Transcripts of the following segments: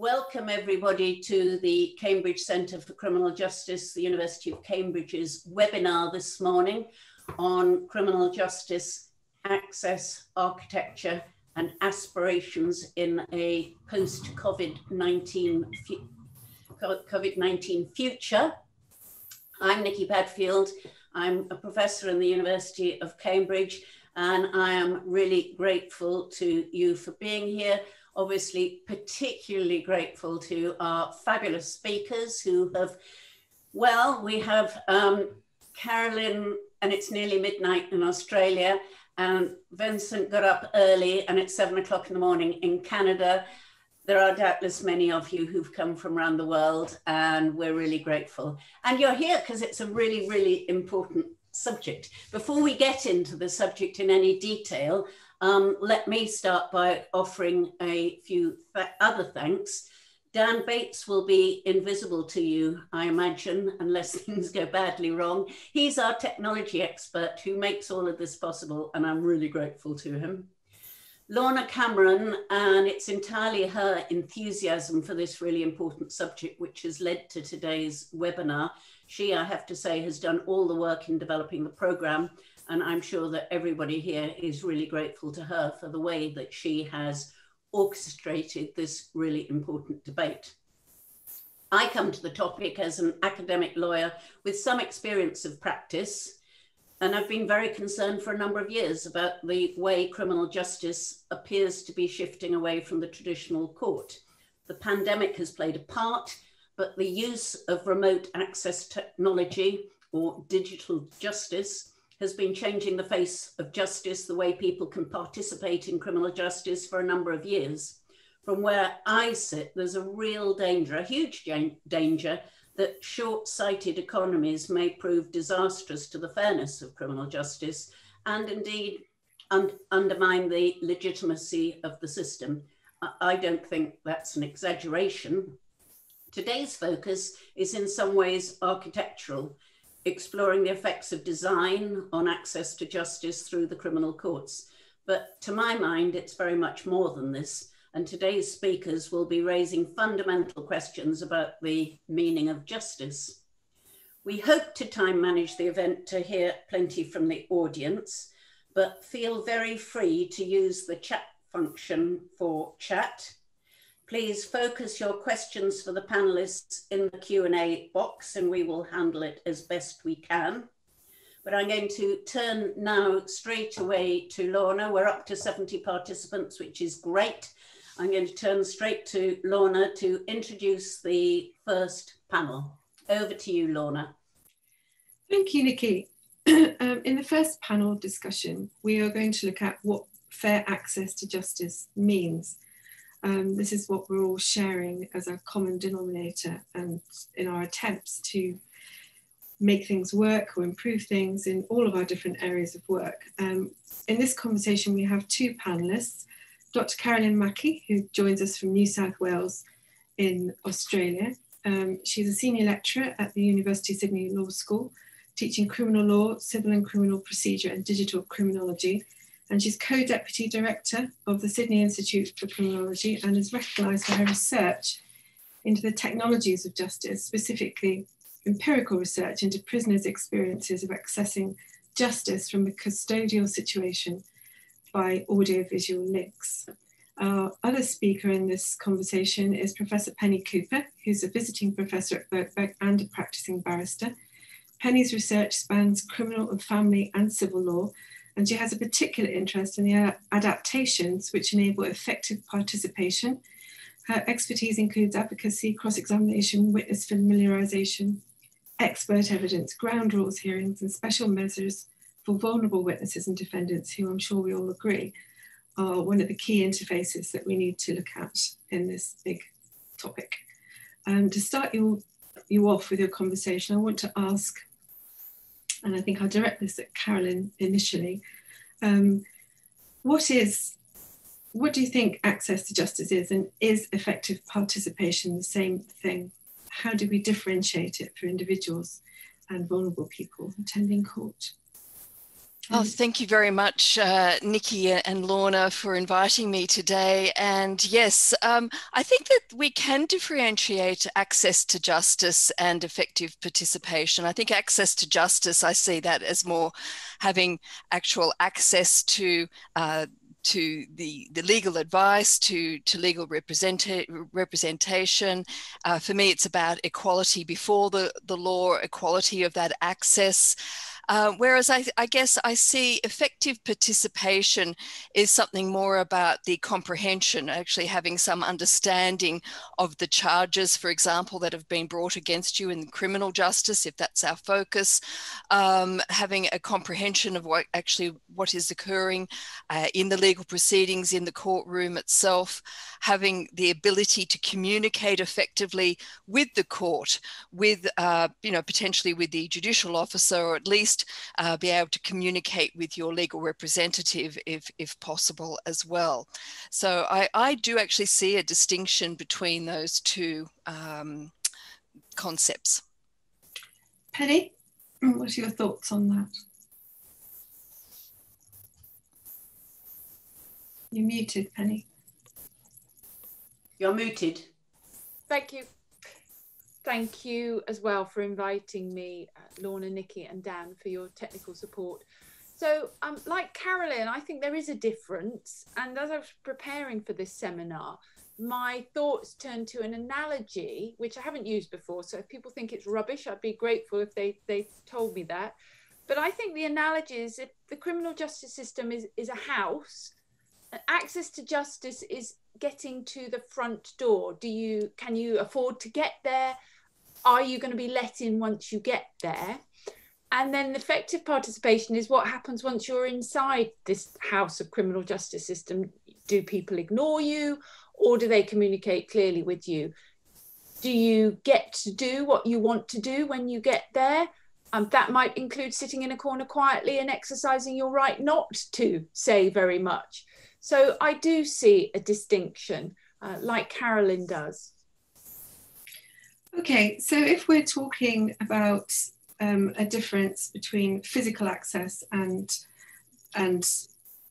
Welcome everybody to the Cambridge Centre for Criminal Justice, the University of Cambridge's webinar this morning on criminal justice, access, architecture and aspirations in a post-COVID-19 COVID-19 future. I'm Nikki Padfield. I'm a professor in the University of Cambridge and I am really grateful to you for being here obviously particularly grateful to our fabulous speakers who have, well, we have um, Carolyn, and it's nearly midnight in Australia, and Vincent got up early, and it's seven o'clock in the morning in Canada. There are doubtless many of you who've come from around the world, and we're really grateful. And you're here because it's a really, really important subject. Before we get into the subject in any detail, um, let me start by offering a few th other thanks. Dan Bates will be invisible to you, I imagine, unless things go badly wrong. He's our technology expert who makes all of this possible, and I'm really grateful to him. Lorna Cameron, and it's entirely her enthusiasm for this really important subject which has led to today's webinar. She, I have to say, has done all the work in developing the program and I'm sure that everybody here is really grateful to her for the way that she has orchestrated this really important debate. I come to the topic as an academic lawyer with some experience of practice, and I've been very concerned for a number of years about the way criminal justice appears to be shifting away from the traditional court. The pandemic has played a part, but the use of remote access technology or digital justice has been changing the face of justice, the way people can participate in criminal justice for a number of years. From where I sit, there's a real danger, a huge danger, that short sighted economies may prove disastrous to the fairness of criminal justice and indeed un undermine the legitimacy of the system. I don't think that's an exaggeration. Today's focus is in some ways architectural exploring the effects of design on access to justice through the criminal courts. But to my mind, it's very much more than this. And today's speakers will be raising fundamental questions about the meaning of justice. We hope to time manage the event to hear plenty from the audience, but feel very free to use the chat function for chat Please focus your questions for the panelists in the Q&A box and we will handle it as best we can. But I'm going to turn now straight away to Lorna. We're up to 70 participants, which is great. I'm going to turn straight to Lorna to introduce the first panel. Over to you, Lorna. Thank you, Nikki. um, in the first panel discussion, we are going to look at what fair access to justice means um, this is what we're all sharing as a common denominator and in our attempts to make things work or improve things in all of our different areas of work. Um, in this conversation, we have two panelists, Dr. Carolyn McKay, who joins us from New South Wales in Australia. Um, she's a senior lecturer at the University of Sydney Law School, teaching criminal law, civil and criminal procedure and digital criminology and she's co-deputy director of the Sydney Institute for Criminology and is recognised for her research into the technologies of justice, specifically empirical research into prisoners' experiences of accessing justice from a custodial situation by audiovisual links. Our other speaker in this conversation is Professor Penny Cooper, who's a visiting professor at Birkbeck and a practicing barrister. Penny's research spans criminal and family and civil law, and she has a particular interest in the adaptations which enable effective participation. Her expertise includes advocacy, cross-examination, witness familiarization, expert evidence, ground rules hearings, and special measures for vulnerable witnesses and defendants who I'm sure we all agree are one of the key interfaces that we need to look at in this big topic. Um, to start you, you off with your conversation, I want to ask and I think I'll direct this at Carolyn initially. Um, what is, what do you think access to justice is, and is effective participation the same thing? How do we differentiate it for individuals and vulnerable people attending court? Oh, thank you very much, uh, Nikki and Lorna, for inviting me today. And yes, um, I think that we can differentiate access to justice and effective participation. I think access to justice, I see that as more having actual access to uh, to the, the legal advice, to, to legal representa- representation. Uh, for me, it's about equality before the, the law, equality of that access. Uh, whereas I, I, guess I see effective participation is something more about the comprehension, actually having some understanding of the charges, for example, that have been brought against you in criminal justice, if that's our focus, um, having a comprehension of what actually what is occurring uh, in the legal proceedings in the courtroom itself, having the ability to communicate effectively with the court, with uh, you know potentially with the judicial officer, or at least uh, be able to communicate with your legal representative if, if possible as well. So I, I do actually see a distinction between those two um, concepts. Penny, what's your thoughts on that? You're muted, Penny. You're muted. Thank you thank you as well for inviting me, uh, Lorna, Nikki, and Dan, for your technical support. So, um, like Carolyn, I think there is a difference. And as I was preparing for this seminar, my thoughts turned to an analogy which I haven't used before. So, if people think it's rubbish, I'd be grateful if they, they told me that. But I think the analogy is if the criminal justice system is, is a house, access to justice is getting to the front door. Do you can you afford to get there? Are you going to be let in once you get there? And then the effective participation is what happens once you're inside this house of criminal justice system. Do people ignore you or do they communicate clearly with you? Do you get to do what you want to do when you get there? Um, that might include sitting in a corner quietly and exercising your right not to say very much. So I do see a distinction, uh, like Carolyn does. Okay, so if we're talking about um, a difference between physical access and and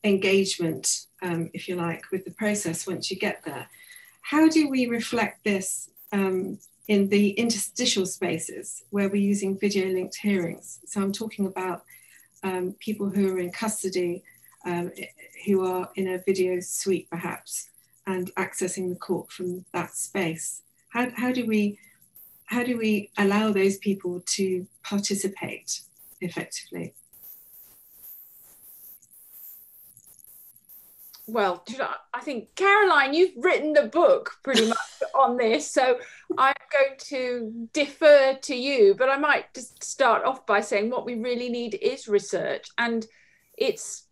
engagement, um, if you like, with the process once you get there, how do we reflect this um, in the interstitial spaces where we're using video linked hearings? So I'm talking about um, people who are in custody, um, who are in a video suite perhaps, and accessing the court from that space. How, how do we how do we allow those people to participate effectively? Well, I think Caroline, you've written the book pretty much on this, so I'm going to defer to you. But I might just start off by saying what we really need is research, and it's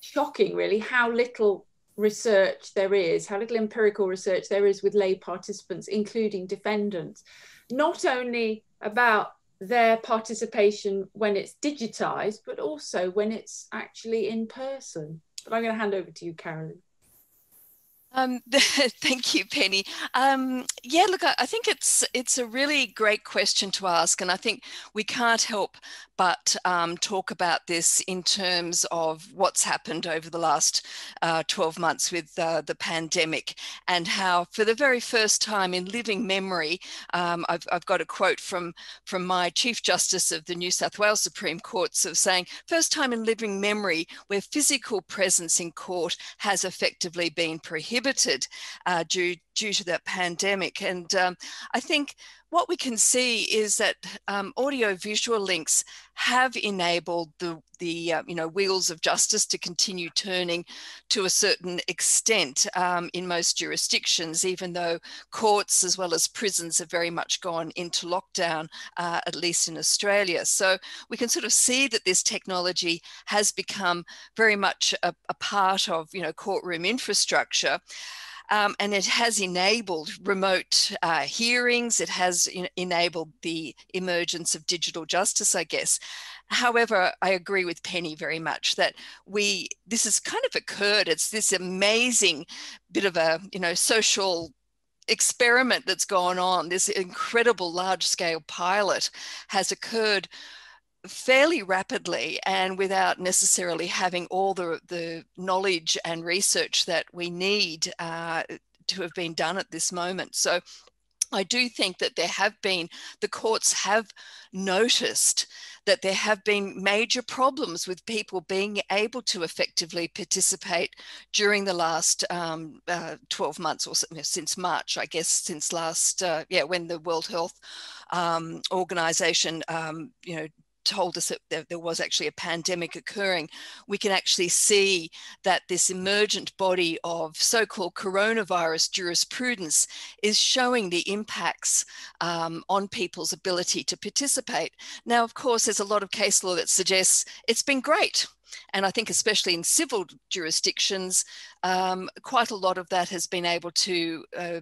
shocking, really, how little research there is, how little empirical research there is with lay participants, including defendants not only about their participation when it's digitized, but also when it's actually in person. But I'm going to hand over to you, Carolyn. Um, thank you, Penny. Um, yeah, look, I, I, think it's it's a really great question to ask, and I think we can't help but um, talk about this in terms of what's happened over the last uh, 12 months with uh, the pandemic and how, for the very first time in living memory, um, I've, I've, got a quote from, from my Chief Justice of the New South Wales Supreme Court of saying, first time in living memory where physical presence in court has effectively been prohibited uh, due, due to that pandemic. And um, I think what we can see is that um, audio visual links have enabled the, the uh, you know, wheels of justice to continue turning to a certain extent um, in most jurisdictions, even though courts as well as prisons have very much gone into lockdown, uh, at least in Australia. So we can sort of see that this technology has become very much a, a part of, you know, courtroom infrastructure. Um, and it has enabled remote uh, hearings. It has in, enabled the emergence of digital justice, I guess. However, I agree with Penny very much that we this has kind of occurred. It's this amazing bit of a you know social experiment that's gone on. This incredible large scale pilot has occurred fairly rapidly and without necessarily having all the, the knowledge and research that we need uh, to have been done at this moment. So I do think that there have been, the courts have noticed that there have been major problems with people being able to effectively participate during the last um, uh, 12 months or since March, I guess, since last, uh, yeah, when the World Health um, Organization, um, you know, told us that there, was actually a pandemic occurring, we can actually see that this emergent body of so-called coronavirus jurisprudence is showing the impacts um, on people's ability to participate. Now, of course, there's a lot of case law that suggests it's been great. And I think, especially in civil jurisdictions, um, quite a lot of that has been able to uh,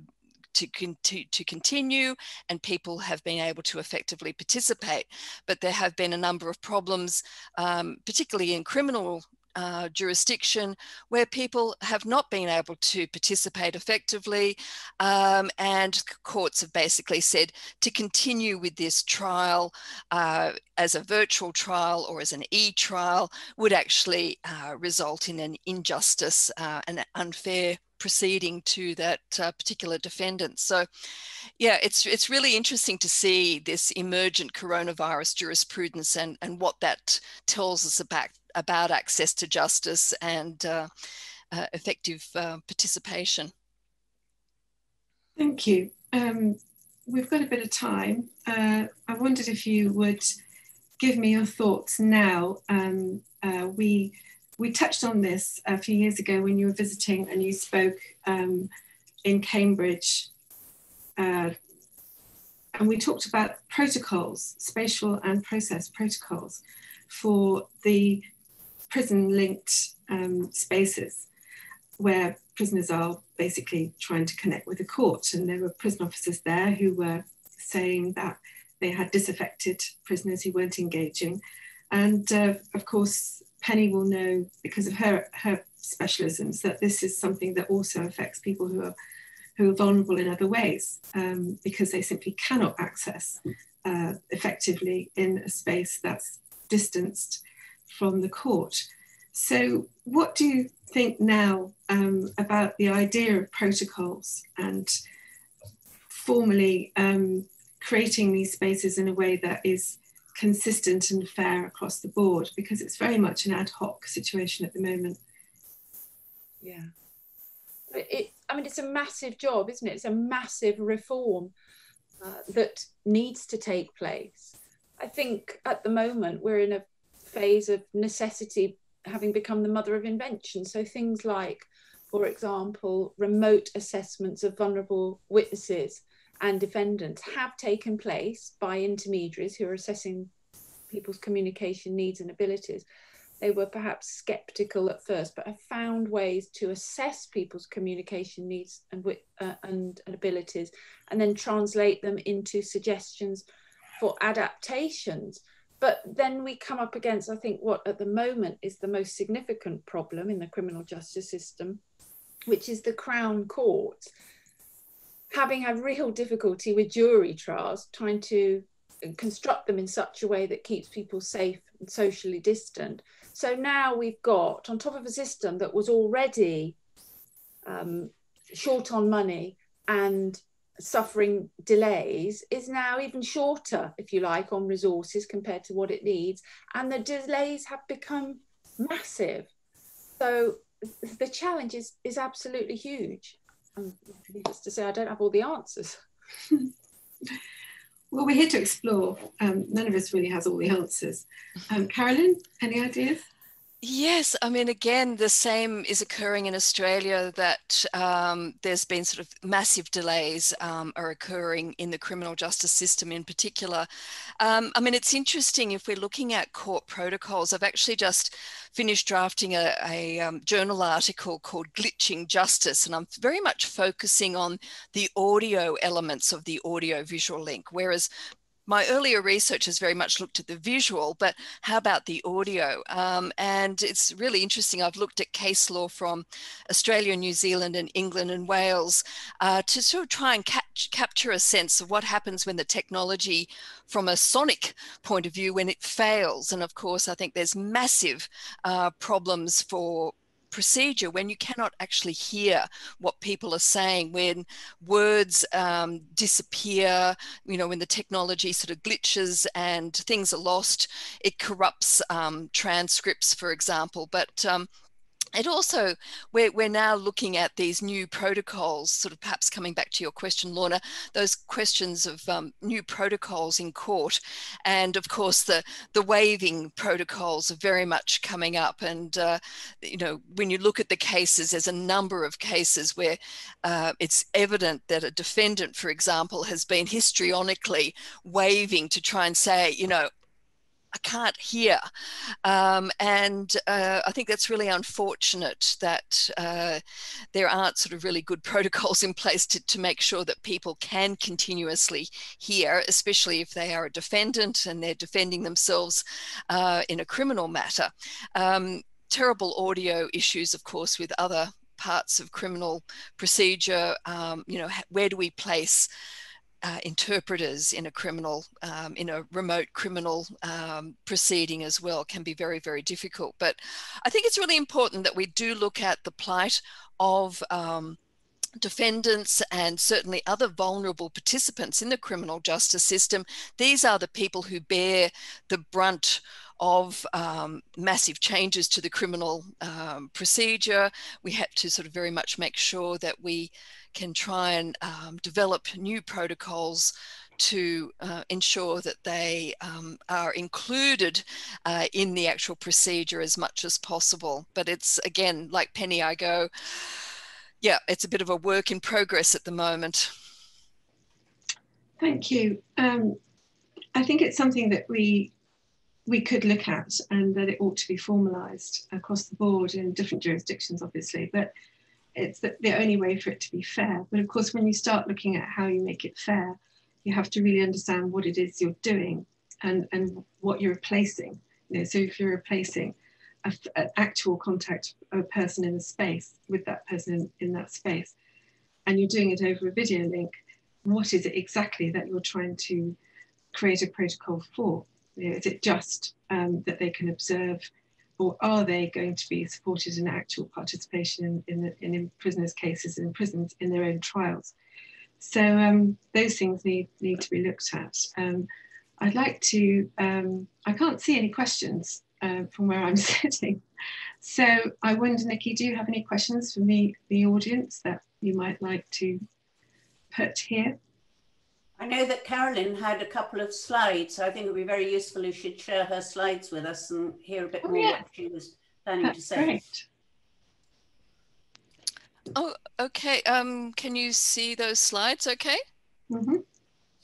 to, to, to continue and people have been able to effectively participate. But there have been a number of problems, um, particularly in criminal uh, jurisdiction where people have not been able to participate effectively um, and courts have basically said to continue with this trial uh, as a virtual trial or as an e-trial would actually uh, result in an injustice, uh, an unfair proceeding to that uh, particular defendant. So, yeah, it's it's really interesting to see this emergent coronavirus jurisprudence and and what that tells us about about access to justice and uh, uh, effective uh, participation. Thank you. Um, we've got a bit of time. Uh, I wondered if you would give me your thoughts now. Um, uh, we we touched on this a few years ago when you were visiting and you spoke um, in Cambridge. Uh, and we talked about protocols, spatial and process protocols for the prison linked um, spaces where prisoners are basically trying to connect with the court. And there were prison officers there who were saying that they had disaffected prisoners who weren't engaging. And uh, of course, Penny will know because of her her specialisms that this is something that also affects people who are who are vulnerable in other ways um, because they simply cannot access uh, effectively in a space that's distanced from the court. So, what do you think now um, about the idea of protocols and formally um, creating these spaces in a way that is consistent and fair across the board because it's very much an ad hoc situation at the moment. Yeah. It, I mean, it's a massive job, isn't it? It's a massive reform uh, that needs to take place. I think at the moment we're in a phase of necessity having become the mother of invention. So things like, for example, remote assessments of vulnerable witnesses and defendants have taken place by intermediaries who are assessing people's communication needs and abilities. They were perhaps skeptical at first, but have found ways to assess people's communication needs and, uh, and, and abilities and then translate them into suggestions for adaptations. But then we come up against, I think, what at the moment is the most significant problem in the criminal justice system, which is the Crown Court having had real difficulty with jury trials, trying to construct them in such a way that keeps people safe and socially distant. So now we've got, on top of a system that was already um, short on money and suffering delays, is now even shorter, if you like, on resources compared to what it needs. And the delays have become massive. So the challenge is, is absolutely huge needless to say, I don't have all the answers. well, we're here to explore. Um, none of us really has all the answers. Um, Carolyn, any ideas? Yes, I mean, again, the same is occurring in Australia that um, there's been sort of massive delays um, are occurring in the criminal justice system in particular. Um, I mean, it's interesting if we're looking at court protocols. I've actually just finished drafting a, a um, journal article called Glitching Justice, and I'm very much focusing on the audio elements of the audio visual link, whereas my earlier research has very much looked at the visual, but how about the audio? Um, and it's really interesting. I've looked at case law from Australia, New Zealand, and England and Wales uh, to sort of try and catch, capture a sense of what happens when the technology, from a sonic point of view, when it fails. And of course, I think there's massive uh, problems for procedure when you cannot actually hear what people are saying, when words um, disappear, you know, when the technology sort of glitches and things are lost, it corrupts um, transcripts, for example. But um, it also we're, we're now looking at these new protocols sort of perhaps coming back to your question lorna those questions of um, new protocols in court and of course the the waving protocols are very much coming up and uh, you know when you look at the cases there's a number of cases where uh, it's evident that a defendant for example has been histrionically waving to try and say you know I can't hear. Um, and uh, I think that's really unfortunate that uh, there aren't sort of really good protocols in place to, to make sure that people can continuously hear, especially if they are a defendant and they're defending themselves uh, in a criminal matter. Um, terrible audio issues, of course, with other parts of criminal procedure. Um, you know, where do we place uh, interpreters in a criminal, um, in a remote criminal um, proceeding as well can be very, very difficult. But I think it's really important that we do look at the plight of um, defendants and certainly other vulnerable participants in the criminal justice system. These are the people who bear the brunt of um, massive changes to the criminal um, procedure. We had to sort of very much make sure that we can try and um, develop new protocols to uh, ensure that they um, are included uh, in the actual procedure as much as possible. But it's again, like Penny, I go, yeah, it's a bit of a work in progress at the moment. Thank you. Um, I think it's something that we we could look at and that it ought to be formalised across the board in different jurisdictions, obviously. But it's the, the only way for it to be fair. But of course, when you start looking at how you make it fair, you have to really understand what it is you're doing and, and what you're replacing. You know, so if you're replacing an actual contact of a person in the space with that person in, in that space, and you're doing it over a video link, what is it exactly that you're trying to create a protocol for? You know, is it just um, that they can observe or are they going to be supported in actual participation in, in, in prisoners' cases in prisons in their own trials? So um, those things need, need to be looked at. Um, I'd like to, um, I can't see any questions uh, from where I'm sitting. So I wonder, Nikki, do you have any questions for me, the audience, that you might like to put here? I know that Carolyn had a couple of slides, so I think it would be very useful if she'd share her slides with us and hear a bit oh, more yeah. what she was planning That's to say. Great. Oh, okay. Um, can you see those slides okay? Mm -hmm.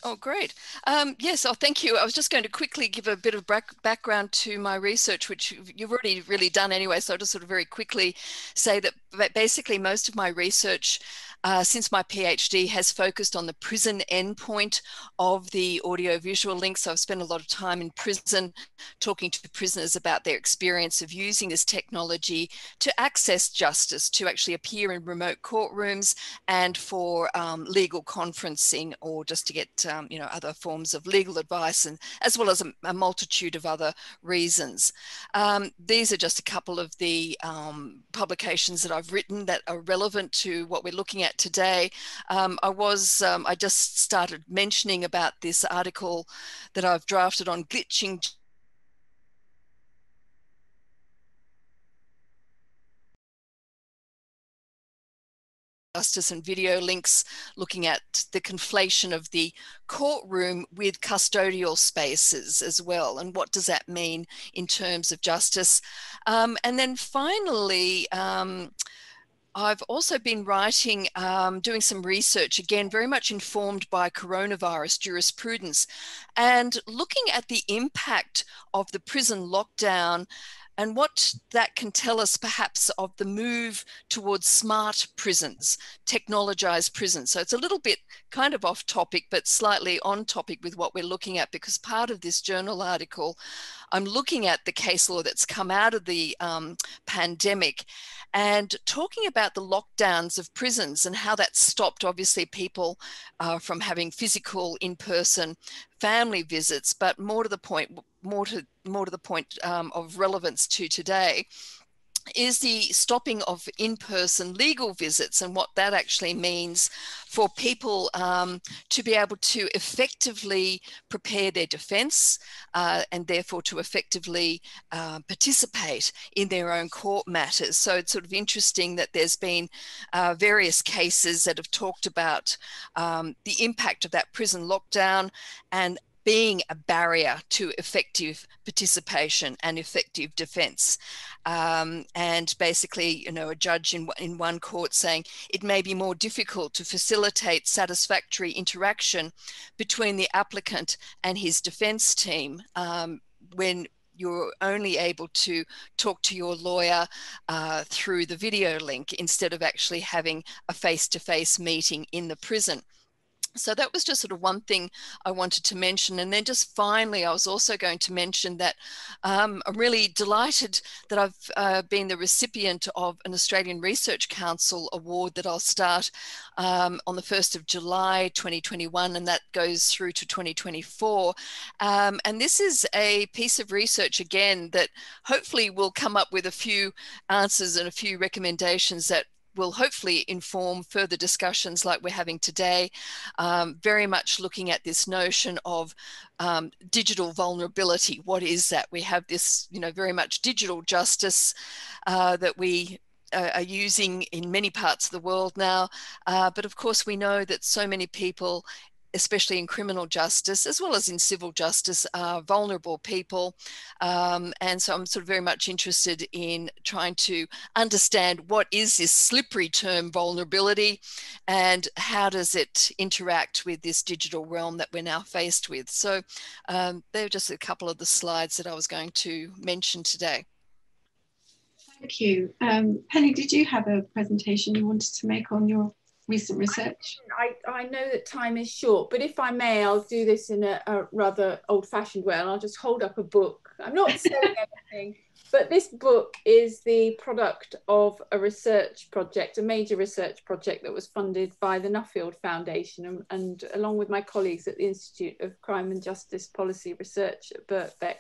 Oh, great. Um, yes, oh, thank you. I was just going to quickly give a bit of background to my research, which you've already really done anyway. So I'll just sort of very quickly say that basically most of my research uh, since my PhD has focused on the prison endpoint of the audiovisual links. So I've spent a lot of time in prison talking to prisoners about their experience of using this technology to access justice, to actually appear in remote courtrooms and for um, legal conferencing or just to get, um, you know, other forms of legal advice and as well as a, a multitude of other reasons. Um, these are just a couple of the um, publications that I've written that are relevant to what we're looking at at today. Um, I was, um, I just started mentioning about this article that I've drafted on glitching justice and video links looking at the conflation of the courtroom with custodial spaces as well and what does that mean in terms of justice um, and then finally um, I've also been writing, um, doing some research, again, very much informed by coronavirus jurisprudence, and looking at the impact of the prison lockdown and what that can tell us perhaps of the move towards smart prisons, technologized prisons. So it's a little bit kind of off topic, but slightly on topic with what we're looking at because part of this journal article, I'm looking at the case law that's come out of the um, pandemic and talking about the lockdowns of prisons and how that stopped obviously people uh, from having physical in-person family visits but more to the point more to more to the point um, of relevance to today is the stopping of in-person legal visits and what that actually means for people um, to be able to effectively prepare their defence uh, and therefore to effectively uh, participate in their own court matters. So it's sort of interesting that there's been uh, various cases that have talked about um, the impact of that prison lockdown and being a barrier to effective participation and effective defence. Um, and basically, you know, a judge in, in one court saying it may be more difficult to facilitate satisfactory interaction between the applicant and his defence team um, when you're only able to talk to your lawyer uh, through the video link instead of actually having a face to face meeting in the prison. So that was just sort of one thing I wanted to mention. And then just finally, I was also going to mention that um, I'm really delighted that I've uh, been the recipient of an Australian Research Council award that I'll start um, on the 1st of July 2021, and that goes through to 2024. Um, and this is a piece of research, again, that hopefully will come up with a few answers and a few recommendations that will hopefully inform further discussions like we're having today, um, very much looking at this notion of um, digital vulnerability. What is that? We have this, you know, very much digital justice uh, that we uh, are using in many parts of the world now. Uh, but of course, we know that so many people especially in criminal justice as well as in civil justice, are vulnerable people. Um, and so I'm sort of very much interested in trying to understand what is this slippery term vulnerability and how does it interact with this digital realm that we're now faced with. So um, they're just a couple of the slides that I was going to mention today. Thank you. Um, Penny, did you have a presentation you wanted to make on your recent research? I, I know that time is short, but if I may, I'll do this in a, a rather old fashioned way and I'll just hold up a book. I'm not saying anything, but this book is the product of a research project, a major research project that was funded by the Nuffield Foundation and, and along with my colleagues at the Institute of Crime and Justice Policy Research at Birkbeck,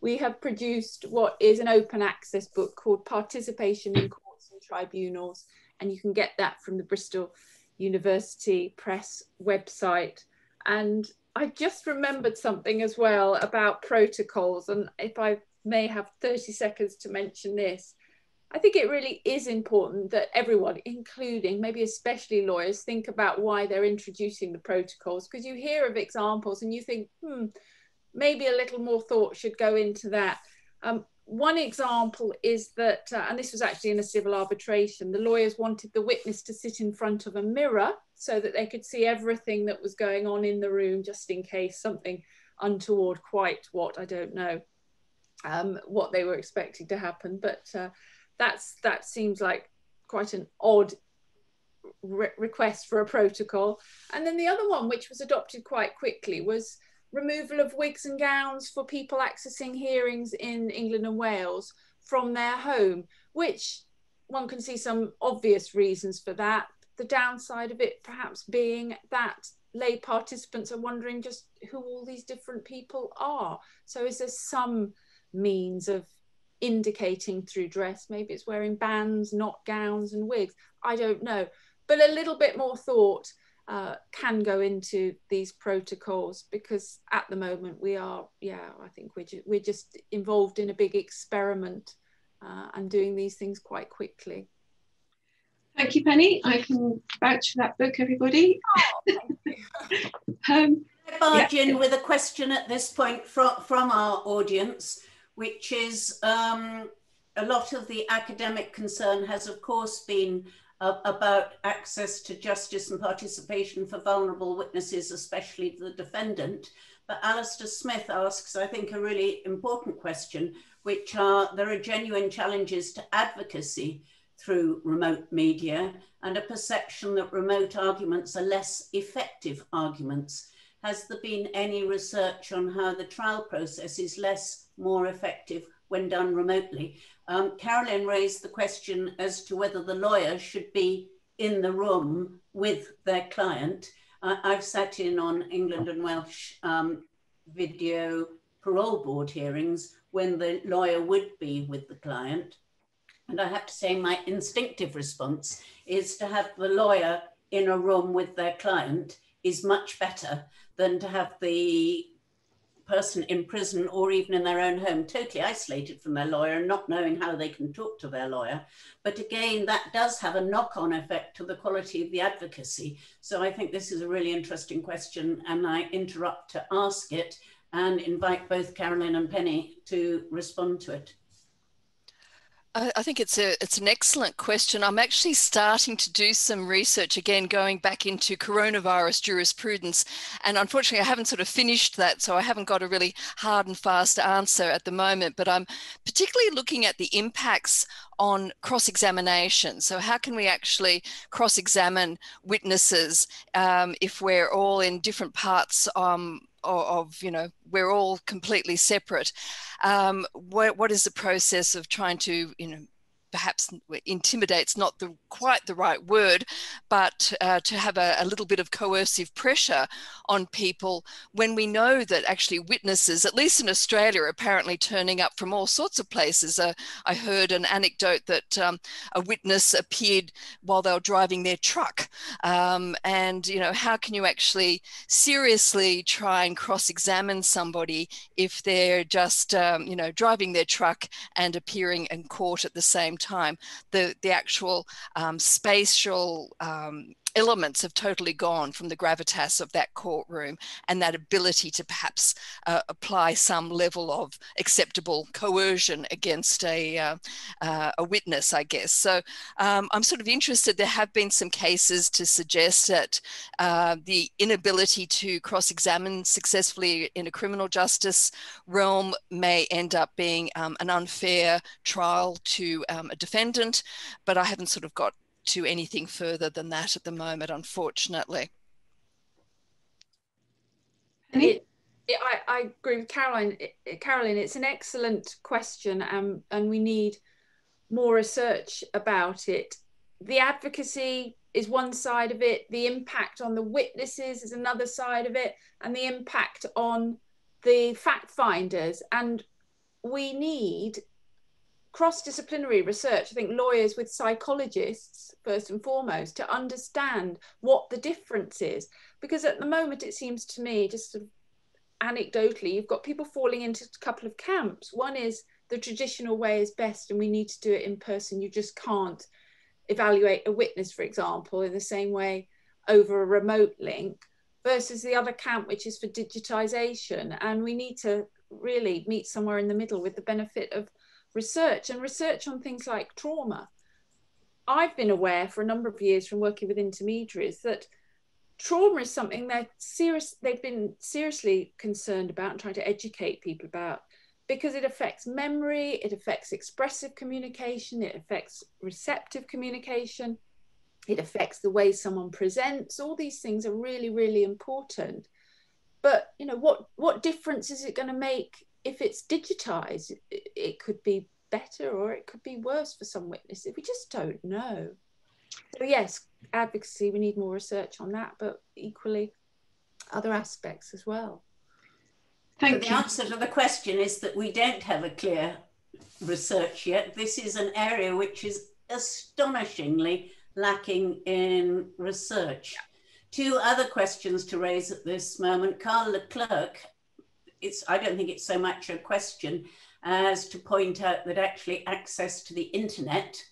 we have produced what is an open access book called Participation in Courts and Tribunals and you can get that from the Bristol University Press website. And I just remembered something as well about protocols, and if I may have 30 seconds to mention this. I think it really is important that everyone, including maybe especially lawyers, think about why they're introducing the protocols because you hear of examples and you think, hmm, maybe a little more thought should go into that. Um, one example is that, uh, and this was actually in a civil arbitration, the lawyers wanted the witness to sit in front of a mirror so that they could see everything that was going on in the room, just in case something untoward, quite what I don't know, um, what they were expecting to happen. But uh, that's that seems like quite an odd re request for a protocol. And then the other one, which was adopted quite quickly, was removal of wigs and gowns for people accessing hearings in England and Wales from their home, which one can see some obvious reasons for that. The downside of it perhaps being that lay participants are wondering just who all these different people are. So is there some means of indicating through dress? Maybe it's wearing bands, not gowns and wigs. I don't know. But a little bit more thought uh, can go into these protocols because at the moment we are, yeah, I think we're, ju we're just involved in a big experiment uh, and doing these things quite quickly. Thank you, Penny. I can vouch for that book, everybody. Oh, um, I barge yeah. in with a question at this point from, from our audience, which is um, a lot of the academic concern has, of course, been uh, about access to justice and participation for vulnerable witnesses, especially the defendant. But Alistair Smith asks, I think, a really important question, which are there are genuine challenges to advocacy through remote media and a perception that remote arguments are less effective arguments. Has there been any research on how the trial process is less, more effective when done remotely? Um, Carolyn raised the question as to whether the lawyer should be in the room with their client. Uh, I've sat in on England and Welsh um, video parole board hearings when the lawyer would be with the client. And I have to say, my instinctive response is to have the lawyer in a room with their client is much better than to have the person in prison or even in their own home, totally isolated from their lawyer and not knowing how they can talk to their lawyer. But again, that does have a knock on effect to the quality of the advocacy. So I think this is a really interesting question, and I interrupt to ask it and invite both Carolyn and Penny to respond to it. I think it's a it's an excellent question. I'm actually starting to do some research again, going back into coronavirus jurisprudence, and unfortunately, I haven't sort of finished that, so I haven't got a really hard and fast answer at the moment. But I'm particularly looking at the impacts on cross examination. So, how can we actually cross examine witnesses um, if we're all in different parts um, of, you know we're all completely separate. Um, what, what is the process of trying to you know perhaps intimidates not the quite the right word, but uh, to have a, a, little bit of coercive pressure on people when we know that actually witnesses, at least in Australia, are apparently turning up from all sorts of places. Uh, I heard an anecdote that um, a witness appeared while they were driving their truck, um, and you know how can you actually seriously try and cross-examine somebody if they're just um, you know driving their truck and appearing in court at the same time. The, the actual um, spatial um, elements have totally gone from the gravitas of that courtroom and that ability to perhaps uh, apply some level of acceptable coercion against a, uh, uh, a witness, I guess. So um, I'm sort of interested. There have been some cases to suggest that uh, the inability to cross examine successfully in a criminal justice realm may end up being um, an unfair trial to um, a defendant, but I haven't sort of got to anything further than that at the moment, unfortunately. It, it, I, I, agree with Caroline. Caroline, it's an excellent question, um, and we need more research about it. The advocacy is one side of it. The impact on the witnesses is another side of it, and the impact on the fact finders. And we need cross disciplinary research, I think lawyers with psychologists, first and foremost, to understand what the difference is. Because at the moment, it seems to me, just sort of anecdotally, you've got people falling into a couple of camps. One is the traditional way is best, and we need to do it in person. You just can't evaluate a witness, for example, in the same way over a remote link, versus the other camp, which is for digitization. And we need to really meet somewhere in the middle with the benefit of research and research on things like trauma. I've been aware for a number of years from working with intermediaries that trauma is something they're serious they've been seriously concerned about and trying to educate people about because it affects memory, it affects expressive communication, it affects receptive communication, it affects the way someone presents. All these things are really, really important. But you know, what what difference is it going to make if it's digitized, it, it could be better or it could be worse for some witnesses. We just don't know. So yes, advocacy, we need more research on that, but equally other aspects as well. Thank so you. The answer to the question is that we don't have a clear research yet. This is an area which is astonishingly lacking in research. Two other questions to raise at this moment. Carl Leclerc it's I don't think it's so much a question as to point out that actually access to the internet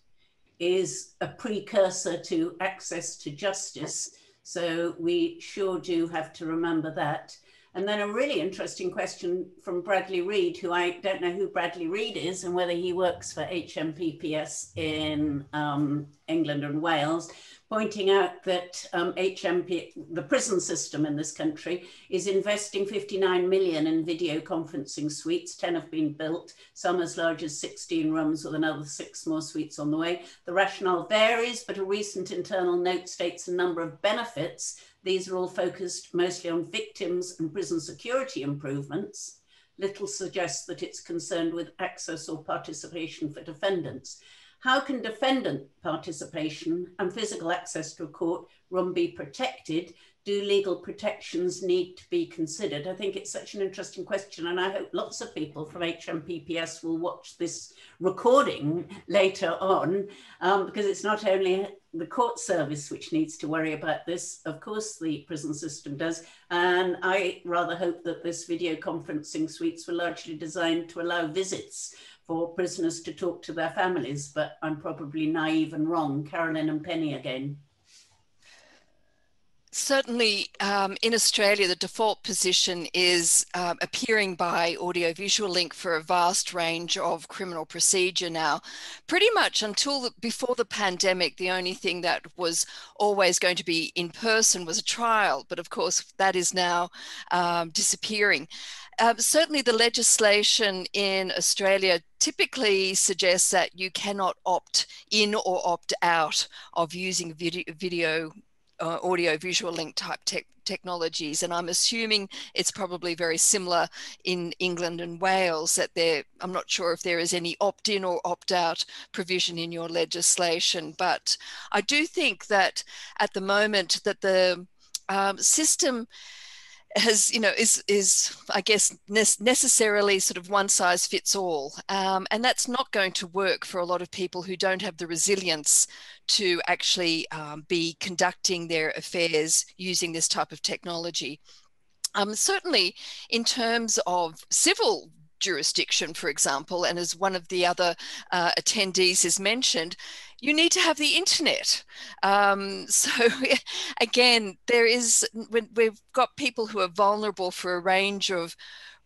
is a precursor to access to justice. So we sure do have to remember that. And then a really interesting question from Bradley Reed, who I don't know who Bradley Reed is and whether he works for HMPPS in um, England and Wales, pointing out that um, HMP, the prison system in this country, is investing 59 million in video conferencing suites. 10 have been built, some as large as 16 rooms with another six more suites on the way. The rationale varies, but a recent internal note states a number of benefits these are all focused mostly on victims and prison security improvements. Little suggests that it's concerned with access or participation for defendants. How can defendant participation and physical access to a court room be protected do legal protections need to be considered? I think it's such an interesting question, and I hope lots of people from HMPPS will watch this recording later on, um, because it's not only the court service which needs to worry about this, of course, the prison system does, and I rather hope that this video conferencing suites were largely designed to allow visits for prisoners to talk to their families, but I'm probably naive and wrong. Carolyn and Penny again. Certainly, um, in Australia, the default position is um, appearing by audiovisual link for a vast range of criminal procedure now. Pretty much until the, before the pandemic, the only thing that was always going to be in person was a trial, but of course, that is now um, disappearing. Uh, certainly, the legislation in Australia typically suggests that you cannot opt in or opt out of using video, video uh, audio visual link type te technologies. And I'm assuming it's probably very similar in England and Wales that there, I'm not sure if there is any opt in or opt out provision in your legislation. But I do think that at the moment that the um, system has you know is is i guess necessarily sort of one size fits all. Um, and that's not going to work for a lot of people who don't have the resilience to actually um, be conducting their affairs using this type of technology. Um, certainly in terms of civil jurisdiction, for example, and as one of the other uh, attendees has mentioned, you need to have the internet. Um, so again, there is, we've got people who are vulnerable for a range of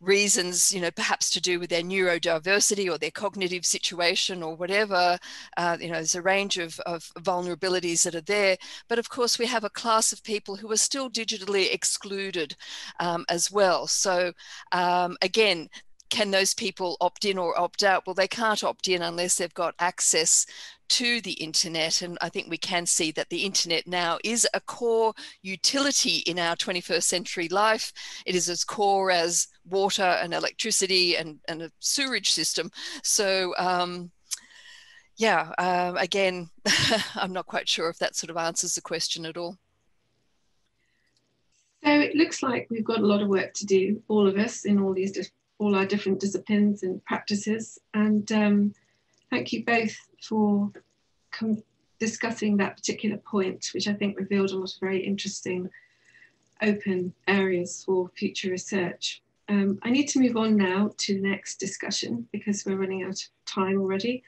reasons, you know, perhaps to do with their neurodiversity or their cognitive situation or whatever. Uh, you know, there's a range of, of vulnerabilities that are there. But of course, we have a class of people who are still digitally excluded um, as well. So um, again, can those people opt in or opt out? Well, they can't opt in unless they've got access to the internet. And I think we can see that the internet now is a core utility in our 21st century life. It is as core as water and electricity and, and a sewerage system. So, um, yeah, uh, again, I'm not quite sure if that sort of answers the question at all. So it looks like we've got a lot of work to do, all of us, in all these all our different disciplines and practices. And um, thank you both for discussing that particular point, which I think revealed a lot of very interesting open areas for future research. Um, I need to move on now to the next discussion because we're running out of time already.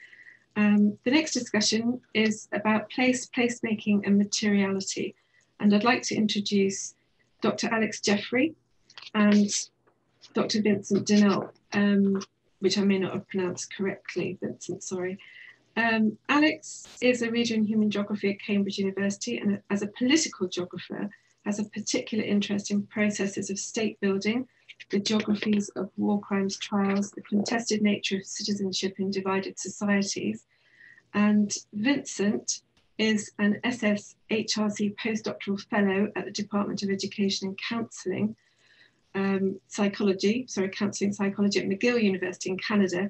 Um, the next discussion is about place, placemaking and materiality. And I'd like to introduce Dr. Alex Jeffrey and Dr. Vincent Denault, um, which I may not have pronounced correctly, Vincent, sorry. Um, Alex is a reader in human geography at Cambridge University and as a political geographer has a particular interest in processes of state building, the geographies of war crimes trials, the contested nature of citizenship in divided societies. And Vincent is an SS HRC postdoctoral fellow at the Department of Education and Counselling um, psychology, sorry, counselling psychology at McGill University in Canada,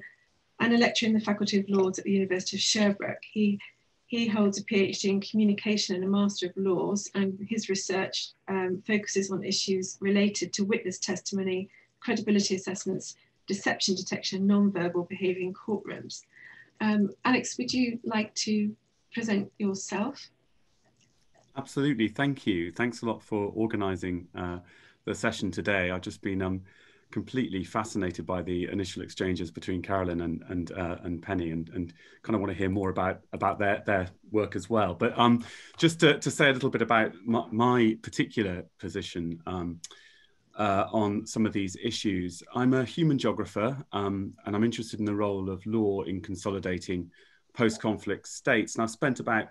and a lecturer in the Faculty of Laws at the University of Sherbrooke. He, he holds a PhD in communication and a Master of Laws, and his research um, focuses on issues related to witness testimony, credibility assessments, deception detection, non-verbal behaviour in courtrooms. Um, Alex, would you like to present yourself? Absolutely, thank you. Thanks a lot for organising uh, the session today. I've just been um, completely fascinated by the initial exchanges between Carolyn and and uh, and Penny, and and kind of want to hear more about about their their work as well. But um, just to, to say a little bit about my, my particular position. Um, uh, on some of these issues. I'm a human geographer um, and I'm interested in the role of law in consolidating post-conflict states. And I've spent about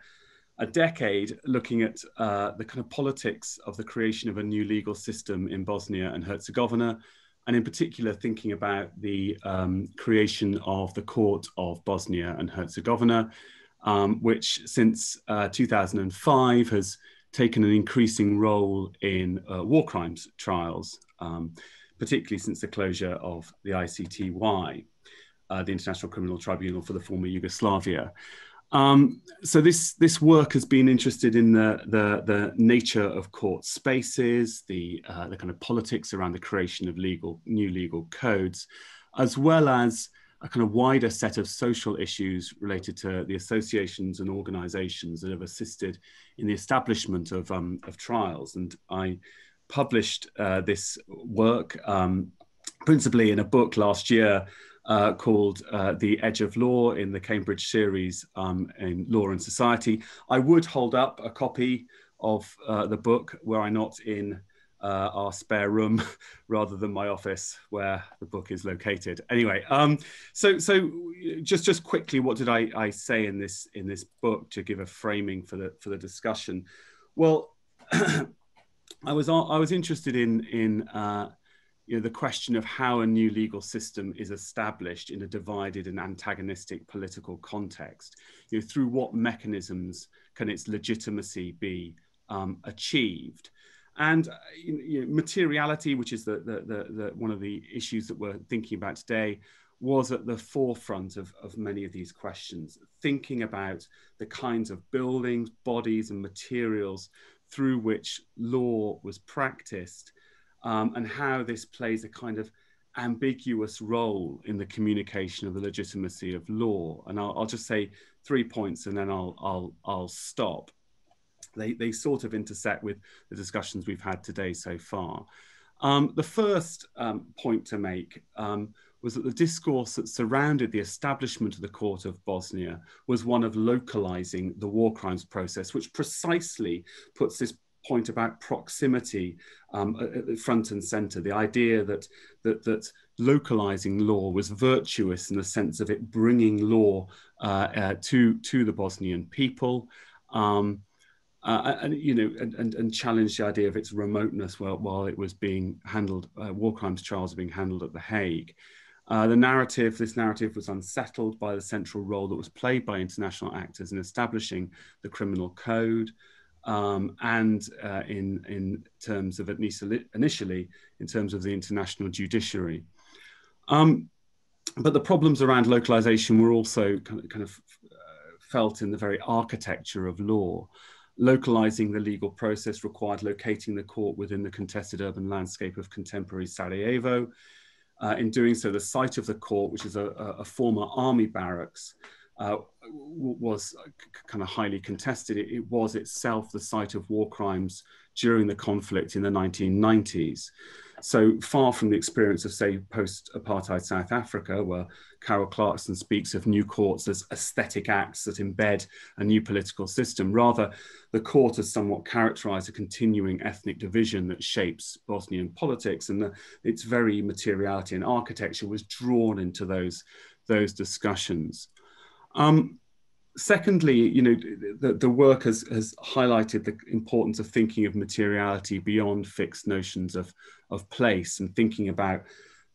a decade looking at uh, the kind of politics of the creation of a new legal system in Bosnia and Herzegovina, and in particular thinking about the um, creation of the Court of Bosnia and Herzegovina, um, which since uh, 2005 has taken an increasing role in uh, war crimes trials, um, particularly since the closure of the ICTY, uh, the International Criminal Tribunal for the former Yugoslavia. Um, so this this work has been interested in the the, the nature of court spaces, the uh, the kind of politics around the creation of legal new legal codes, as well as a kind of wider set of social issues related to the associations and organizations that have assisted in the establishment of, um, of trials. And I published uh, this work um, principally in a book last year uh, called uh, The Edge of Law in the Cambridge series um, in Law and Society. I would hold up a copy of uh, the book were I not in uh, our spare room rather than my office where the book is located. Anyway, um, so so just just quickly, what did I, I say in this in this book to give a framing for the for the discussion? Well, I was I was interested in in uh, you know the question of how a new legal system is established in a divided and antagonistic political context. You know, through what mechanisms can its legitimacy be um, achieved? And uh, you know, materiality, which is the, the, the, the, one of the issues that we're thinking about today, was at the forefront of, of many of these questions, thinking about the kinds of buildings, bodies, and materials through which law was practiced, um, and how this plays a kind of ambiguous role in the communication of the legitimacy of law. And I'll, I'll just say three points, and then I'll, I'll, I'll stop they, they sort of intersect with the discussions we've had today so far. Um, the first um, point to make um, was that the discourse that surrounded the establishment of the Court of Bosnia was one of localizing the war crimes process, which precisely puts this point about proximity um, front and center. The idea that, that, that localizing law was virtuous in the sense of it bringing law uh, uh, to, to the Bosnian people. Um, uh, and you know, and, and, and challenge the idea of its remoteness while, while it was being handled, uh, war crimes trials being handled at The Hague. Uh, the narrative, this narrative was unsettled by the central role that was played by international actors in establishing the criminal code, um, and uh, in, in terms of, at least initially, in terms of the international judiciary. Um, but the problems around localization were also kind of, kind of uh, felt in the very architecture of law localizing the legal process required locating the court within the contested urban landscape of contemporary Sarajevo. Uh, in doing so, the site of the court, which is a, a former army barracks, uh, was kind of highly contested. It, it, was itself the site of war crimes during the conflict in the 1990s. So far from the experience of, say, post apartheid South Africa, where Carrol Clarkson speaks of new courts as aesthetic acts that embed a new political system. Rather, the court has somewhat characterized a continuing ethnic division that shapes Bosnian politics, and the, its very materiality and architecture was drawn into those, those discussions. Um, secondly, you know, the, the work has, has highlighted the importance of thinking of materiality beyond fixed notions of, of place and thinking about,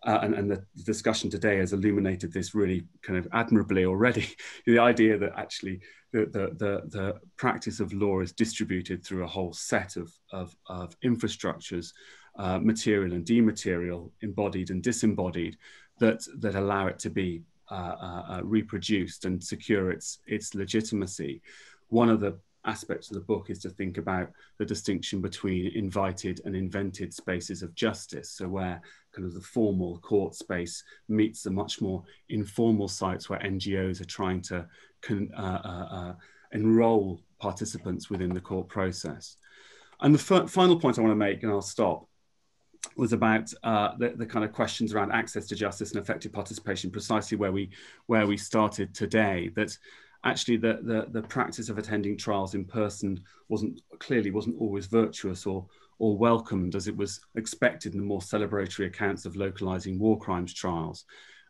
uh, and, and the discussion today has illuminated this really kind of admirably already, the idea that actually the, the, the, practice of law is distributed through a whole set of, of, of infrastructures, uh, material and dematerial, embodied and disembodied, that, that allow it to be uh, uh, uh, reproduced and secure its its legitimacy. One of the aspects of the book is to think about the distinction between invited and invented spaces of justice. So where kind of the formal court space meets the much more informal sites where NGOs are trying to uh, uh, uh, enroll participants within the court process. And the final point I want to make, and I'll stop, was about uh, the, the, kind of questions around access to justice and effective participation, precisely where we where we started today. That actually the, the, the practice of attending trials in person wasn't clearly wasn't always virtuous or or welcomed as it was expected in the more celebratory accounts of localizing war crimes trials.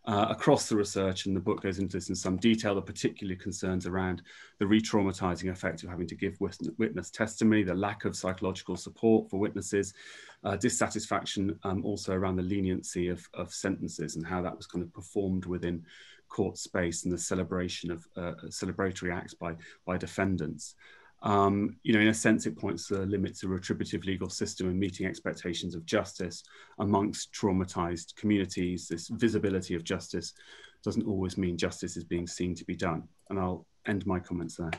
Uh, across the research, and the book goes into this in some detail, the particular concerns around the re-traumatizing effect of having to give witness testimony, the lack of psychological support for witnesses, uh, dissatisfaction um, also around the leniency of, of sentences and how that was kind of performed within court space and the celebration of uh, celebratory acts by, by defendants. Um, you know, in a sense, it points to the limits of a retributive legal system and meeting expectations of justice amongst traumatized communities. This visibility of justice doesn't always mean justice is being seen to be done. And I'll end my comments there.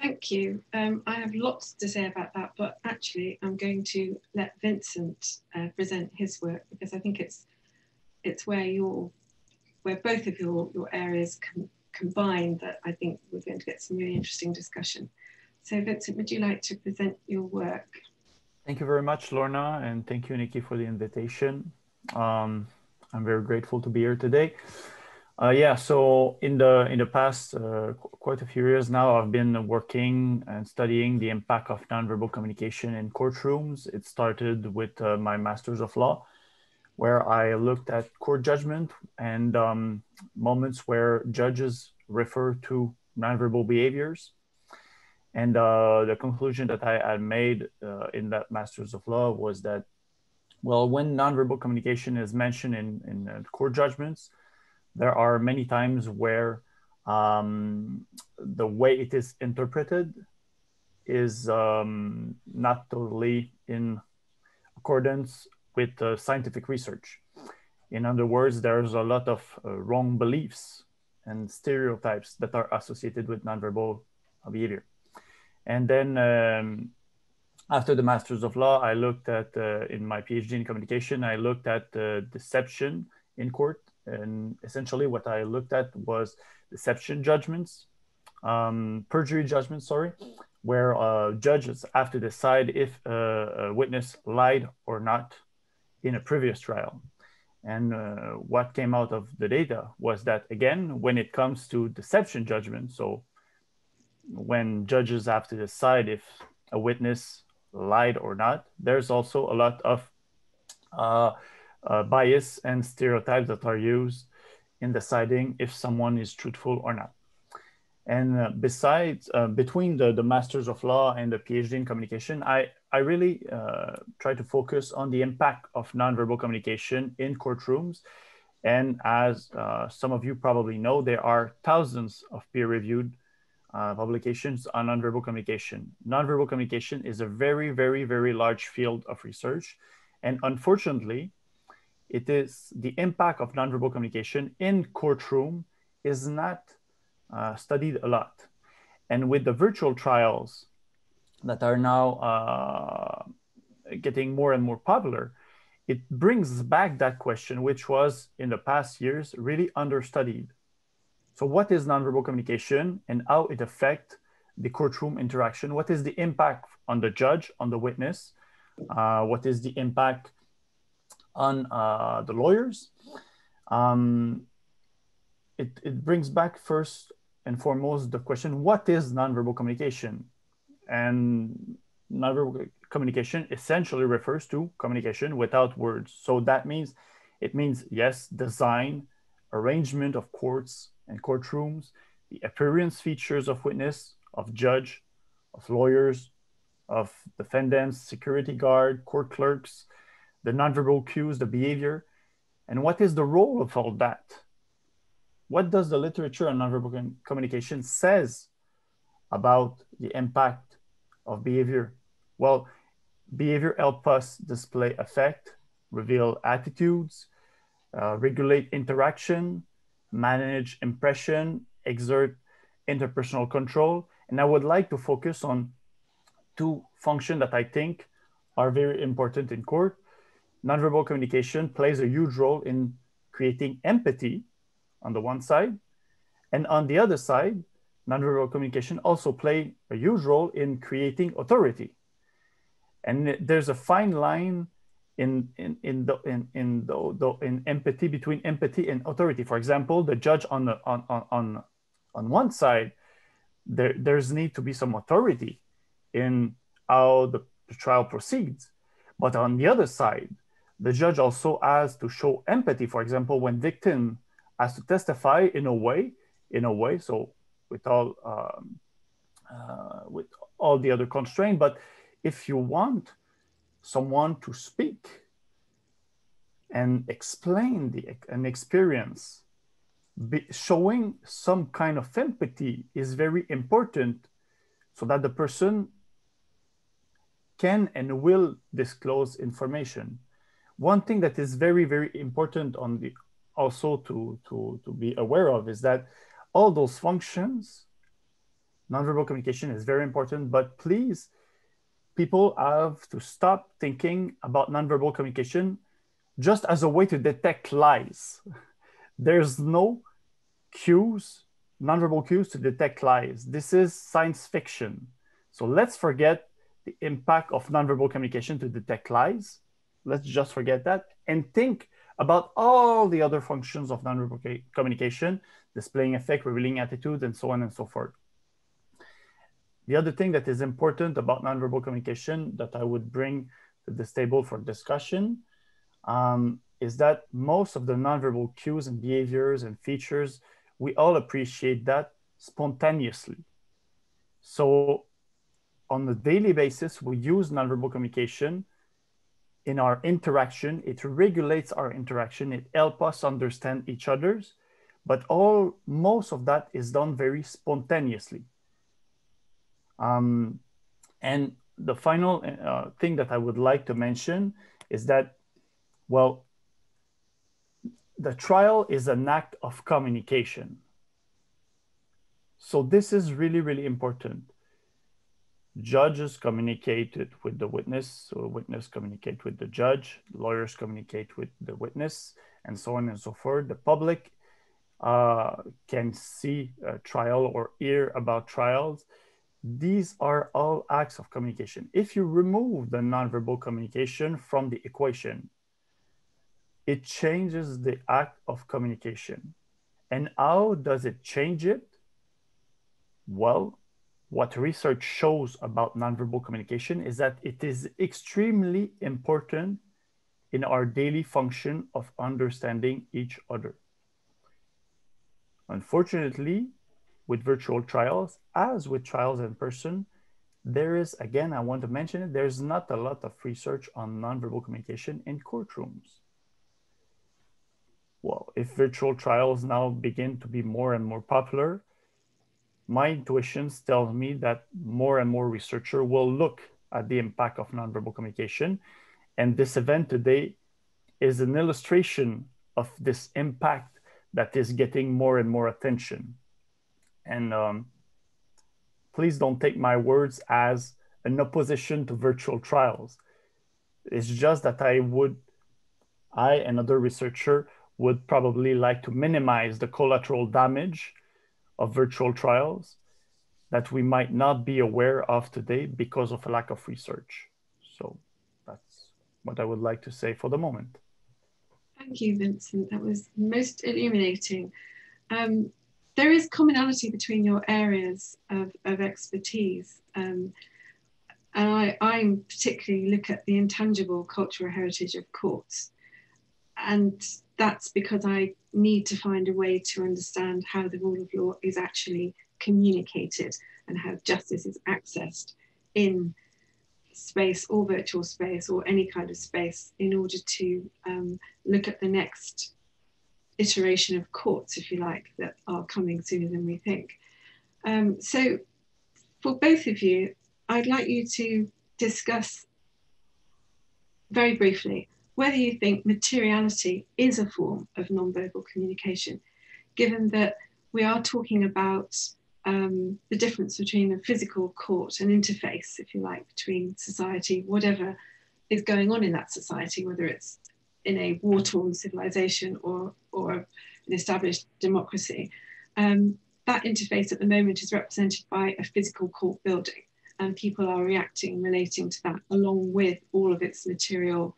Thank you. Um, I have lots to say about that, but actually, I'm going to let Vincent uh, present his work because I think it's it's where your where both of your your areas can combined that I think we're going to get some really interesting discussion. So Vincent, would you like to present your work? Thank you very much, Lorna, and thank you, Nikki, for the invitation. Um, I'm very grateful to be here today. Uh, yeah, so in the in the past uh, quite a few years now, I've been working and studying the impact of nonverbal communication in courtrooms. It started with uh, my Masters of Law, where I looked at court judgment and um, moments where judges refer to nonverbal behaviors. And uh, the conclusion that I had made uh, in that Masters of Law was that, well, when nonverbal communication is mentioned in, in uh, court judgments, there are many times where um, the way it is interpreted is um, not totally in accordance with uh, scientific research. In other words, there's a lot of uh, wrong beliefs and stereotypes that are associated with nonverbal behavior. And then um, after the Masters of Law, I looked at, uh, in my PhD in communication, I looked at uh, deception in court. And essentially what I looked at was deception judgments, um, perjury judgments, sorry, where uh, judges have to decide if a witness lied or not in a previous trial. And uh, what came out of the data was that, again, when it comes to deception judgment, so when judges have to decide if a witness lied or not, there's also a lot of uh, uh, bias and stereotypes that are used in deciding if someone is truthful or not. And uh, besides, uh, between the, the Masters of Law and the PhD in Communication, I, I really uh, try to focus on the impact of nonverbal communication in courtrooms. And as uh, some of you probably know, there are thousands of peer-reviewed uh, publications on nonverbal communication. Nonverbal communication is a very, very, very large field of research. And unfortunately, it is the impact of nonverbal communication in courtroom is not uh, studied a lot. And with the virtual trials that are now uh, getting more and more popular, it brings back that question, which was in the past years really understudied. So, what is nonverbal communication and how it affects the courtroom interaction? What is the impact on the judge, on the witness? Uh, what is the impact on uh, the lawyers? Um, it, it brings back first and foremost the question what is nonverbal communication? And nonverbal communication essentially refers to communication without words. So that means it means, yes, design, arrangement of courts and courtrooms, the appearance features of witness, of judge, of lawyers, of defendants, security guard, court clerks, the nonverbal cues, the behavior, and what is the role of all that? what does the literature on nonverbal communication says about the impact of behavior? Well, behavior help us display affect, reveal attitudes, uh, regulate interaction, manage impression, exert interpersonal control. And I would like to focus on two functions that I think are very important in court. Nonverbal communication plays a huge role in creating empathy on the one side. And on the other side, nonverbal communication also play a huge role in creating authority. And there's a fine line in in in the in in the, the in empathy between empathy and authority. For example, the judge on the on on on, on one side, there there's need to be some authority in how the the trial proceeds. But on the other side, the judge also has to show empathy. For example, when victim has to testify in a way, in a way, so with all um, uh, with all the other constraints. But if you want someone to speak and explain the, an experience, be, showing some kind of empathy is very important so that the person can and will disclose information. One thing that is very, very important on the also to, to, to be aware of is that all those functions, nonverbal communication is very important, but please, people have to stop thinking about nonverbal communication just as a way to detect lies. There's no cues, nonverbal cues to detect lies. This is science fiction. So let's forget the impact of nonverbal communication to detect lies. Let's just forget that and think about all the other functions of nonverbal communication, displaying affect, revealing attitude, and so on and so forth. The other thing that is important about nonverbal communication that I would bring to this table for discussion um, is that most of the nonverbal cues and behaviors and features, we all appreciate that spontaneously. So on a daily basis, we use nonverbal communication in our interaction. It regulates our interaction. It helps us understand each other's, but all most of that is done very spontaneously. Um, and the final uh, thing that I would like to mention is that, well, the trial is an act of communication. So this is really, really important judges communicate with the witness, so witness communicate with the judge, lawyers communicate with the witness, and so on and so forth. The public uh, can see trial or hear about trials. These are all acts of communication. If you remove the nonverbal communication from the equation, it changes the act of communication. And how does it change it? Well, what research shows about nonverbal communication is that it is extremely important in our daily function of understanding each other. Unfortunately, with virtual trials, as with trials in person, there is, again, I want to mention it, there's not a lot of research on nonverbal communication in courtrooms. Well, if virtual trials now begin to be more and more popular, my intuitions tell me that more and more researchers will look at the impact of nonverbal communication. And this event today is an illustration of this impact that is getting more and more attention. And um, please don't take my words as an opposition to virtual trials. It's just that I would, I and other researcher would probably like to minimize the collateral damage of virtual trials that we might not be aware of today because of a lack of research. So that's what I would like to say for the moment. Thank you, Vincent. That was most illuminating. Um, there is commonality between your areas of, of expertise. Um, and I, I particularly look at the intangible cultural heritage of courts. And that's because I need to find a way to understand how the rule of law is actually communicated and how justice is accessed in space or virtual space or any kind of space in order to um, look at the next iteration of courts, if you like, that are coming sooner than we think. Um, so, for both of you, I'd like you to discuss very briefly whether you think materiality is a form of nonverbal communication, given that we are talking about um, the difference between a physical court and interface, if you like, between society, whatever is going on in that society, whether it's in a war-torn civilization or, or an established democracy. Um, that interface at the moment is represented by a physical court building, and people are reacting, relating to that, along with all of its material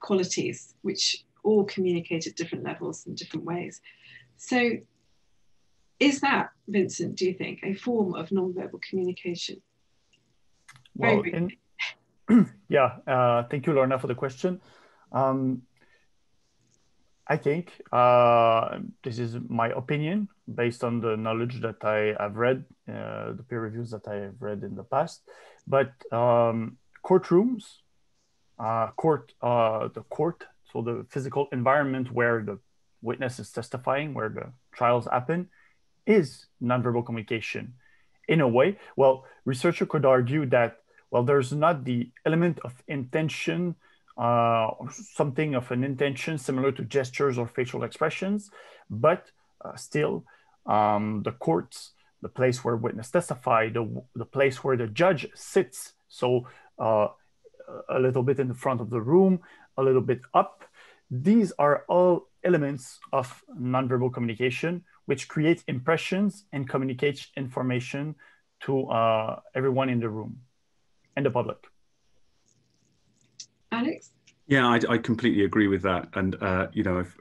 qualities, which all communicate at different levels in different ways. So, is that, Vincent, do you think, a form of nonverbal communication? Well, in, yeah, uh, thank you, Lorna, for the question. Um, I think uh, this is my opinion based on the knowledge that I have read, uh, the peer reviews that I have read in the past. But um, courtrooms, uh, court, uh, the court, so the physical environment where the witness is testifying, where the trials happen, is nonverbal communication. In a way, well, researcher could argue that well, there's not the element of intention uh, something of an intention similar to gestures or facial expressions, but uh, still um, the courts, the place where witness testify, the, the place where the judge sits, so uh, a little bit in the front of the room, a little bit up, these are all elements of nonverbal communication, which creates impressions and communicates information to uh, everyone in the room and the public. Alex? Yeah, I, I, completely agree with that, and uh, you know, I've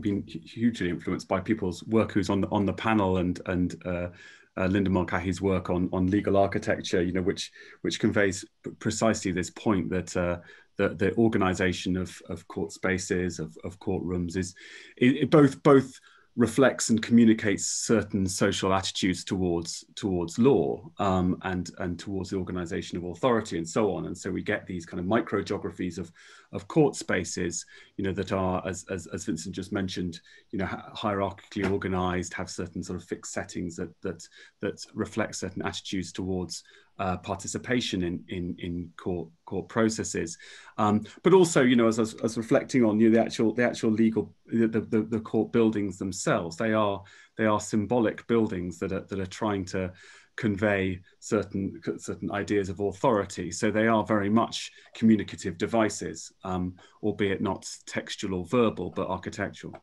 been hugely influenced by people's work who's on the on the panel, and and uh, uh, Linda Mulcahy's work on on legal architecture, you know, which which conveys precisely this point that uh, the the organisation of of court spaces of of courtrooms is it, it both both reflects and communicates certain social attitudes towards towards law um, and and towards the organization of authority and so on. And so we get these kind of micro geographies of of court spaces you know that are as as, as vincent just mentioned you know hierarchically organized have certain sort of fixed settings that that that reflect certain attitudes towards uh, participation in, in, in court court processes, um, but also you know as, as, as, reflecting on you know, the actual the actual legal the, the, the court buildings themselves they are they are symbolic buildings that are that are trying to convey certain certain ideas of authority. So they are very much communicative devices, um, albeit not textual or verbal, but architectural.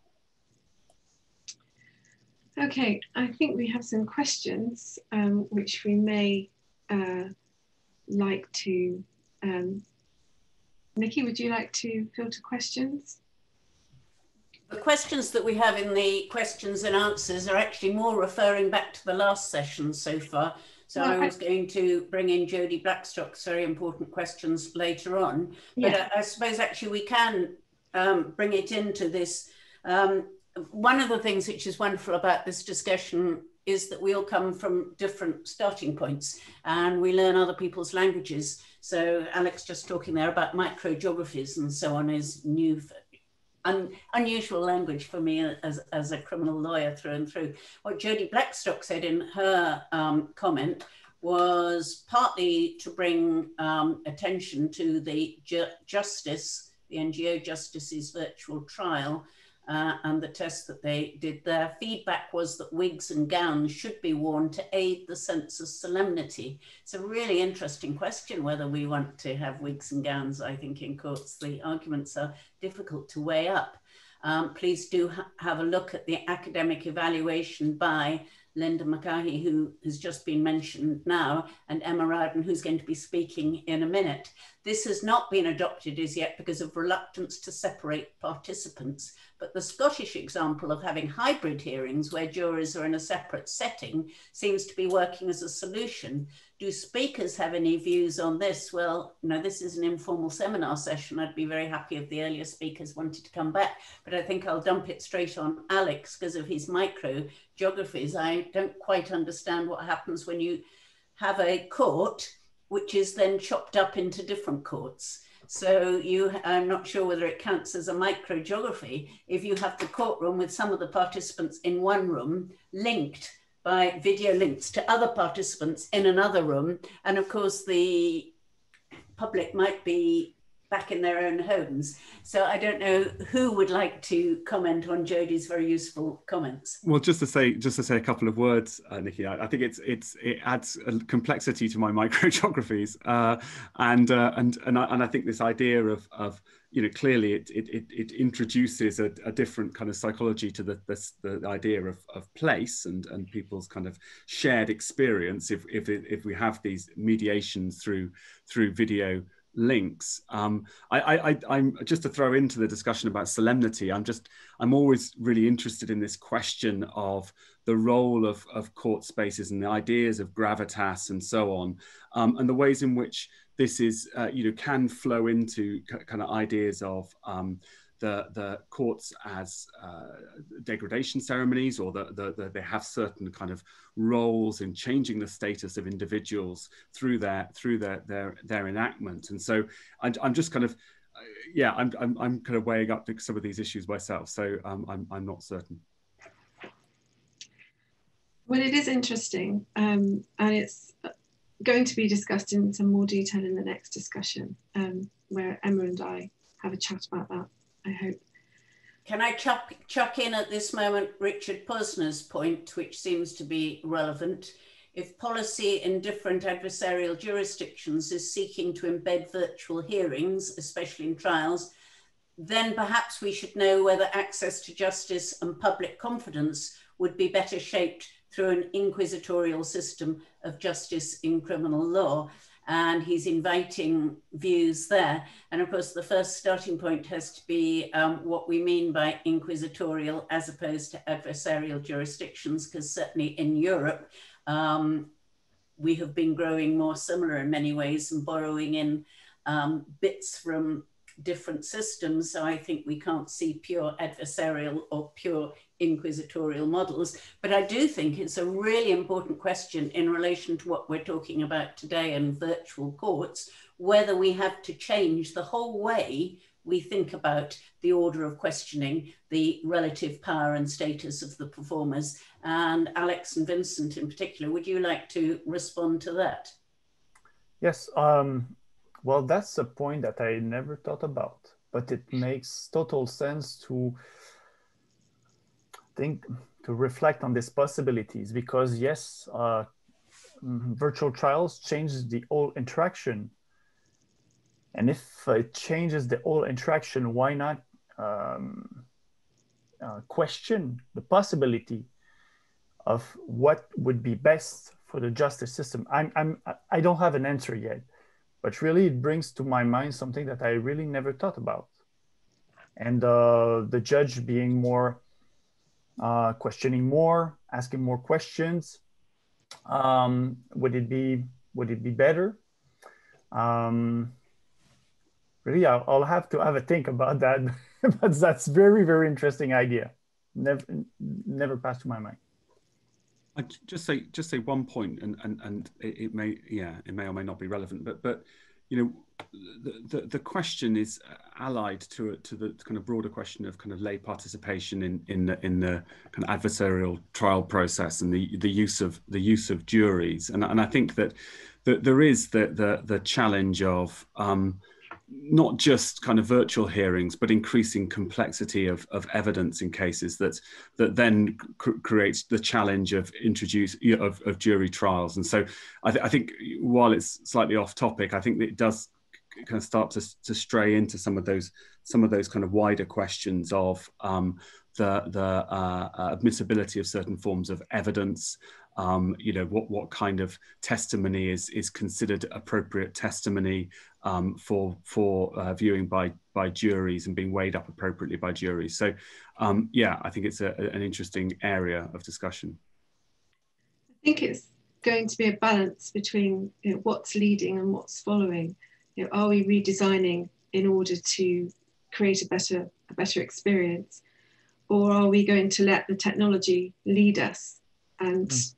Okay, I think we have some questions um, which we may uh, like to, um, Nikki, would you like to filter questions? The questions that we have in the questions and answers are actually more referring back to the last session so far. So well, I was I, going to bring in Jodie Blackstock's very important questions later on. But yeah. I, I, suppose actually we can um, bring it into this. Um, one of the things which is wonderful about this discussion is that we all come from different starting points and we learn other people's languages. So Alex just talking there about micro geographies and so on is new, un, unusual language for me as, as a criminal lawyer through and through. What Jodie Blackstock said in her um, comment was partly to bring um, attention to the ju justice, the NGO Justice's virtual trial, uh, and the test that they did there. Feedback was that wigs and gowns should be worn to aid the sense of solemnity. It's a really interesting question whether we want to have wigs and gowns, I think, in courts. The arguments are difficult to weigh up. Um, please do ha have a look at the academic evaluation by Linda Mulcahy, who has just been mentioned now, and Emma Rowden, who's going to be speaking in a minute. This has not been adopted as yet because of reluctance to separate participants. But the Scottish example of having hybrid hearings where juries are in a separate setting seems to be working as a solution. Do speakers have any views on this? Well, you know, this is an informal seminar session. I'd be very happy if the earlier speakers wanted to come back, but I think I'll dump it straight on Alex because of his micro geographies. I don't quite understand what happens when you have a court which is then chopped up into different courts. So you, I'm not sure whether it counts as a microgeography if you have the courtroom with some of the participants in one room linked by video links to other participants in another room. And of course, the public might be back in their own homes. So I don't know who would like to comment on Jodie's very useful comments. Well, just to say, just to say a couple of words, uh, Nikki. I, I, think it's it's it adds complexity to my microgeographies, uh, and uh, and and I, and I think this idea of of you know clearly it it it, introduces a, a, different kind of psychology to the, the the idea of of place and and people's kind of shared experience if if if we have these mediations through through video links. Um, I, I, I'm just to throw into the discussion about solemnity. I'm just, I'm always really interested in this question of the role of, of court spaces and the ideas of gravitas and so on, um, and the ways in which this is uh, you know can flow into kind of ideas of um, the the courts as uh, degradation ceremonies, or the, the, the, they have certain kind of roles in changing the status of individuals through their through their their their enactment. And so I'm, I'm just kind of uh, yeah, I'm, I'm I'm kind of weighing up some of these issues myself. So um, I'm I'm not certain. Well, it is interesting, um, and it's going to be discussed in some more detail in the next discussion, um, where Emma and I have a chat about that. I hope. Can I chuck, chuck in at this moment Richard Posner's point, which seems to be relevant? If policy in different adversarial jurisdictions is seeking to embed virtual hearings, especially in trials, then perhaps we should know whether access to justice and public confidence would be better shaped through an inquisitorial system of justice in criminal law and he's inviting views there. And of course, the first starting point has to be um, what we mean by inquisitorial as opposed to adversarial jurisdictions, because certainly in Europe, um, we have been growing more similar in many ways and borrowing in um, bits from different systems. So I think we can't see pure adversarial or pure inquisitorial models. But I do think it's a really important question in relation to what we're talking about today in virtual courts, whether we have to change the whole way we think about the order of questioning, the relative power and status of the performers. And Alex and Vincent in particular, would you like to respond to that? Yes, um, well, that's a point that I never thought about, but it makes total sense to think to reflect on these possibilities because yes, uh, mm, virtual trials change the whole interaction. And if it changes the whole interaction, why not um, uh, question the possibility of what would be best for the justice system? I'm, I'm, I don't have an answer yet, but really it brings to my mind something that I really never thought about. And uh, the judge being more uh, questioning more, asking more questions. Um, would it be would it be better? Um, really, I'll, I'll, have to have a think about that. but that's very very interesting idea. Never never passed to my mind. I just say just say one point, and and and it, it may yeah it may or may not be relevant, but but you know the, the, the question is allied to to the kind of broader question of kind of lay participation in in the in the kind of adversarial trial process and the the use of the use of juries. And and I think that that there is the the the challenge of um, not just kind of virtual hearings, but increasing complexity of, of evidence in cases that that then cr creates the challenge of introduce of, of jury trials. And so, I, th I, think while it's slightly off topic, I think it does kind of start to, to stray into some of those some of those kind of wider questions of um, the the uh, uh, admissibility of certain forms of evidence. Um, you know what what kind of testimony is is considered appropriate testimony um, for for uh, viewing by by juries and being weighed up appropriately by juries. So um, yeah, I think it's a, an interesting area of discussion. I think it's going to be a balance between you know, what's leading and what's following you know, are we redesigning in order to create a better a better experience or are we going to let the technology lead us and mm.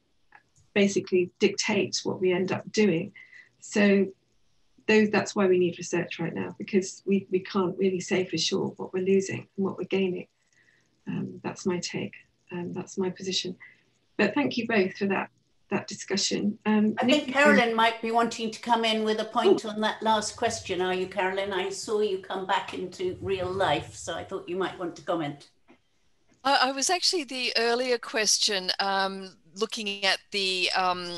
basically dictate what we end up doing so those that's why we need research right now because we, we can't really say for sure what we're losing and what we're gaining um, that's my take um, that's my position but thank you both for that that discussion. Um, I think Carolyn might be wanting to come in with a point on that last question. Are you, Carolyn? I saw you come back into real life, so I thought you might want to comment. I was actually the earlier question um, looking at the um,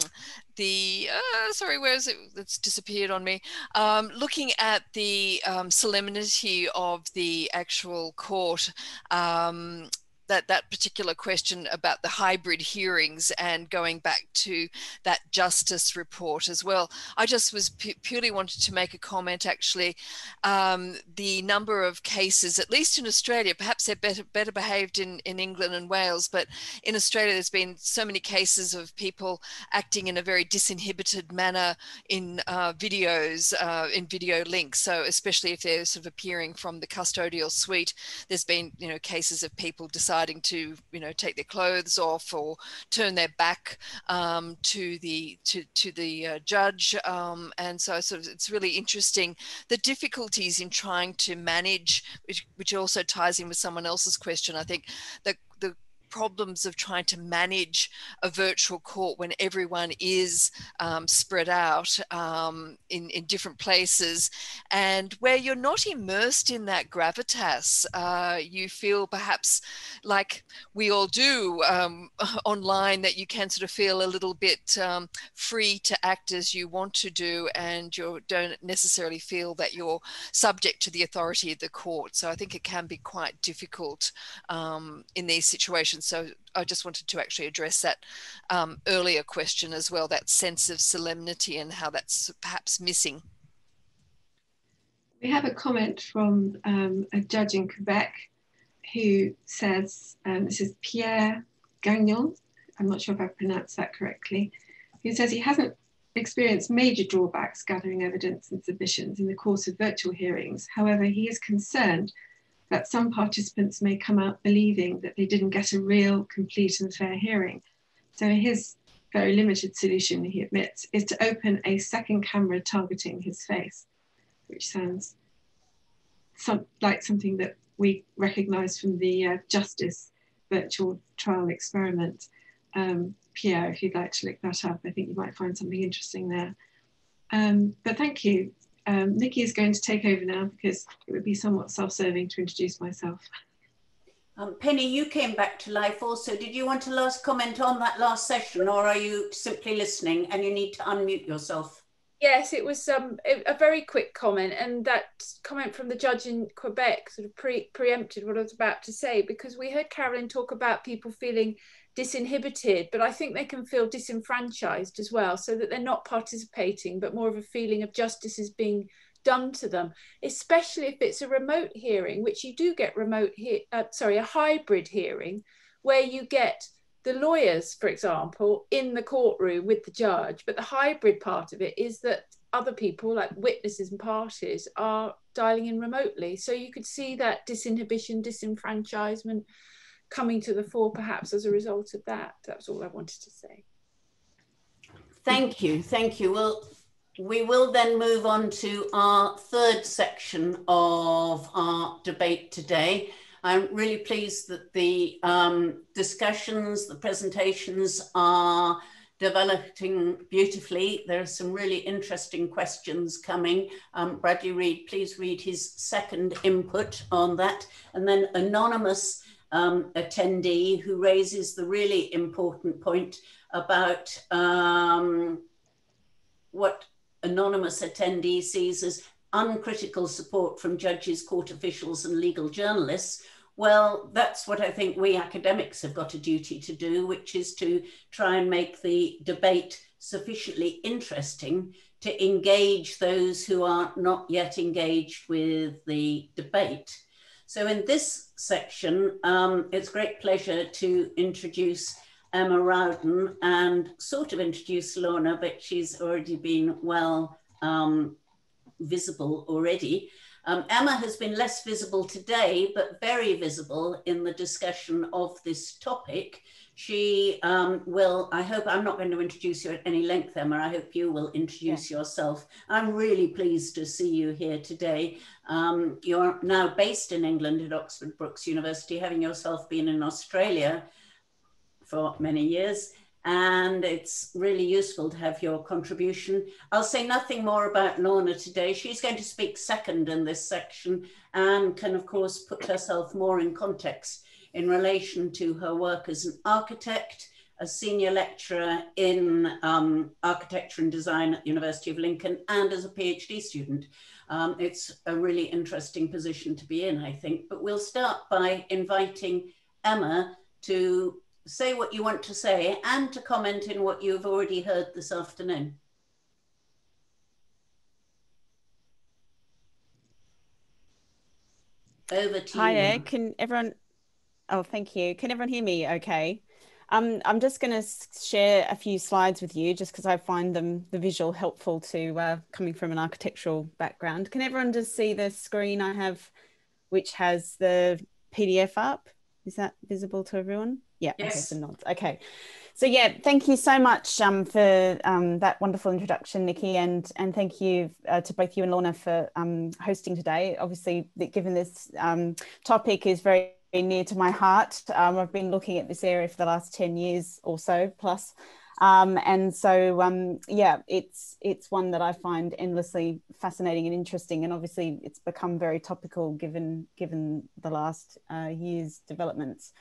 the uh, sorry where is it it's disappeared on me? Um, looking at the um, solemnity of the actual court um, that that particular question about the hybrid hearings and going back to that justice report as well. I just was purely wanted to make a comment. Actually, um, the number of cases, at least in Australia, perhaps they're better better behaved in in England and Wales, but in Australia, there's been so many cases of people acting in a very disinhibited manner in uh, videos, uh, in video links. So especially if they're sort of appearing from the custodial suite, there's been you know cases of people deciding to you know take their clothes off or turn their back um, to the to to the uh, judge, um, and so sort of it's really interesting the difficulties in trying to manage, which, which also ties in with someone else's question. I think that problems of trying to manage a virtual court when everyone is um, spread out um, in, in different places and where you're not immersed in that gravitas. Uh, you feel perhaps like we all do um, online that you can sort of feel a little bit um, free to act as you want to do and you don't necessarily feel that you're subject to the authority of the court. So I think it can be quite difficult um, in these situations so I just wanted to actually address that um, earlier question as well, that sense of solemnity and how that's perhaps missing. We have a comment from um, a judge in Quebec who says, um, this is Pierre Gagnon, I'm not sure if I pronounced that correctly, who says he hasn't experienced major drawbacks gathering evidence and submissions in the course of virtual hearings. However, he is concerned that some participants may come out believing that they didn't get a real, complete, and fair hearing. So his very limited solution, he admits, is to open a second camera targeting his face, which sounds some, like something that we recognize from the uh, Justice virtual trial experiment. Um, Pierre, if you'd like to look that up, I think you might find something interesting there. Um, but thank you um, Nikki is going to take over now because it would be somewhat self-serving to introduce myself. Um, Penny, you came back to life also. Did you want to last comment on that last session or are you simply listening and you need to unmute yourself? Yes, it was um, a very quick comment, and that comment from the judge in Quebec sort of pre preempted what I was about to say because we heard Carolyn talk about people feeling disinhibited, but I think they can feel disenfranchised as well, so that they're not participating, but more of a feeling of justice is being done to them, especially if it's a remote hearing, which you do get remote, uh, sorry, a hybrid hearing, where you get the lawyers, for example, in the courtroom with the judge, but the hybrid part of it is that other people, like witnesses and parties, are dialing in remotely. So you could see that disinhibition, disenfranchisement coming to the fore perhaps as a result of that. That's all I wanted to say. Thank you, thank you. Well, we will then move on to our third section of our debate today. I'm really pleased that the um, discussions, the presentations are developing beautifully. There are some really interesting questions coming. Um, Bradley Reed, please read his second input on that. And then Anonymous um, attendee who raises the really important point about um, what anonymous attendee sees as uncritical support from judges, court officials, and legal journalists. Well, that's what I think we academics have got a duty to do, which is to try and make the debate sufficiently interesting to engage those who are not yet engaged with the debate. So in this section, um, it's great pleasure to introduce Emma Rowden and sort of introduce Lorna, but she's already been well um, visible already. Um, Emma has been less visible today, but very visible in the discussion of this topic. She um, will, I hope I'm not going to introduce you at any length, Emma. I hope you will introduce yeah. yourself. I'm really pleased to see you here today. Um, you're now based in England at Oxford Brookes University, having yourself been in Australia for many years. And it's really useful to have your contribution. I'll say nothing more about Lorna today. She's going to speak second in this section and can, of course, put herself more in context in relation to her work as an architect, a senior lecturer in um, architecture and design at the University of Lincoln, and as a PhD student. Um, it's a really interesting position to be in, I think. But we'll start by inviting Emma to say what you want to say and to comment in what you've already heard this afternoon. Over to Hi you. there. Can everyone? Oh, thank you. Can everyone hear me? Okay. Um, I'm just going to share a few slides with you, just because I find them the visual helpful to uh, coming from an architectural background. Can everyone just see the screen I have, which has the PDF up? Is that visible to everyone? Yeah. Yes. Okay. So nods. Okay. So yeah, thank you so much um, for um, that wonderful introduction, Nikki, and and thank you uh, to both you and Lorna for um, hosting today. Obviously, given this um, topic is very near to my heart, um, I've been looking at this area for the last ten years or so plus, um, and so um, yeah, it's it's one that I find endlessly fascinating and interesting, and obviously it's become very topical given given the last uh, year's developments.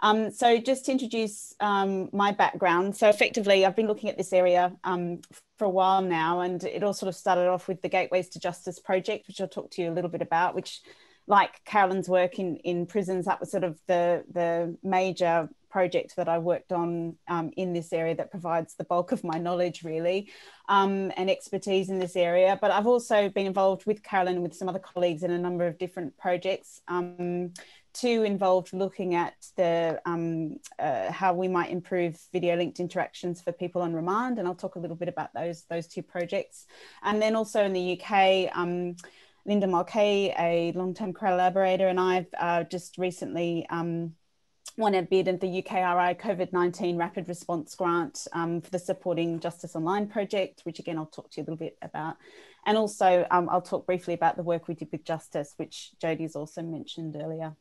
Um, so just to introduce um, my background. So effectively, I've been looking at this area um, for a while now, and it all sort of started off with the Gateways to Justice project, which I'll talk to you a little bit about, which like Carolyn's work in, in prisons, that was sort of the, the major project that I worked on um, in this area that provides the bulk of my knowledge really um, and expertise in this area. But I've also been involved with Carolyn with some other colleagues in a number of different projects. Um, two involved looking at the um, uh, how we might improve video linked interactions for people on remand, and I'll talk a little bit about those those two projects. And then also in the UK, um, Linda Mulcahy, a long term collaborator, and I've uh, just recently. Um, won a bid at the UKRI COVID 19 Rapid Response Grant um, for the Supporting Justice Online project, which again I'll talk to you a little bit about. And also, um, I'll talk briefly about the work we did with Justice, which Jodie's also mentioned earlier.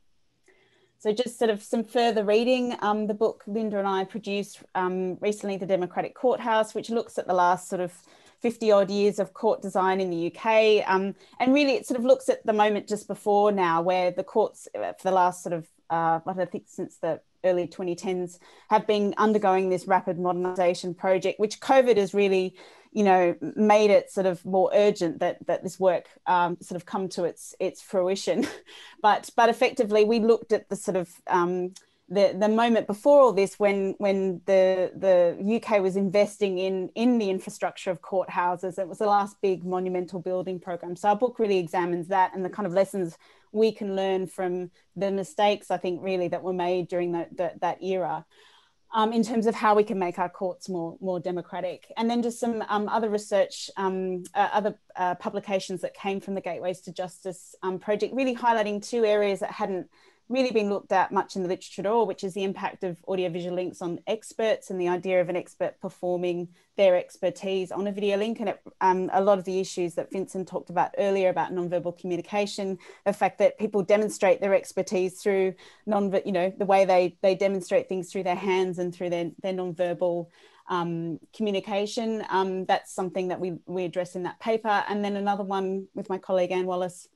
So just sort of some further reading. Um, the book Linda and I produced um, recently, The Democratic Courthouse, which looks at the last sort of 50 odd years of court design in the UK. Um, and really it sort of looks at the moment just before now where the courts uh, for the last sort of, uh, I think since the early 2010s have been undergoing this rapid modernization project, which COVID has really you know made it sort of more urgent that that this work um, sort of come to its its fruition but but effectively we looked at the sort of um, the the moment before all this when when the the UK was investing in in the infrastructure of courthouses it was the last big monumental building program. So our book really examines that and the kind of lessons we can learn from the mistakes I think really that were made during that that, that era um, in terms of how we can make our courts more more democratic, and then just some um, other research, um, uh, other uh, publications that came from the Gateways to Justice um, project, really highlighting two areas that hadn't really been looked at much in the literature at all, which is the impact of audiovisual links on experts and the idea of an expert performing their expertise on a video link. And it, um, a lot of the issues that Vincent talked about earlier about nonverbal communication, the fact that people demonstrate their expertise through non, you know, the way they they demonstrate things through their hands and through their their nonverbal um, communication. Um, that's something that we we address in that paper. And then another one with my colleague Anne Wallace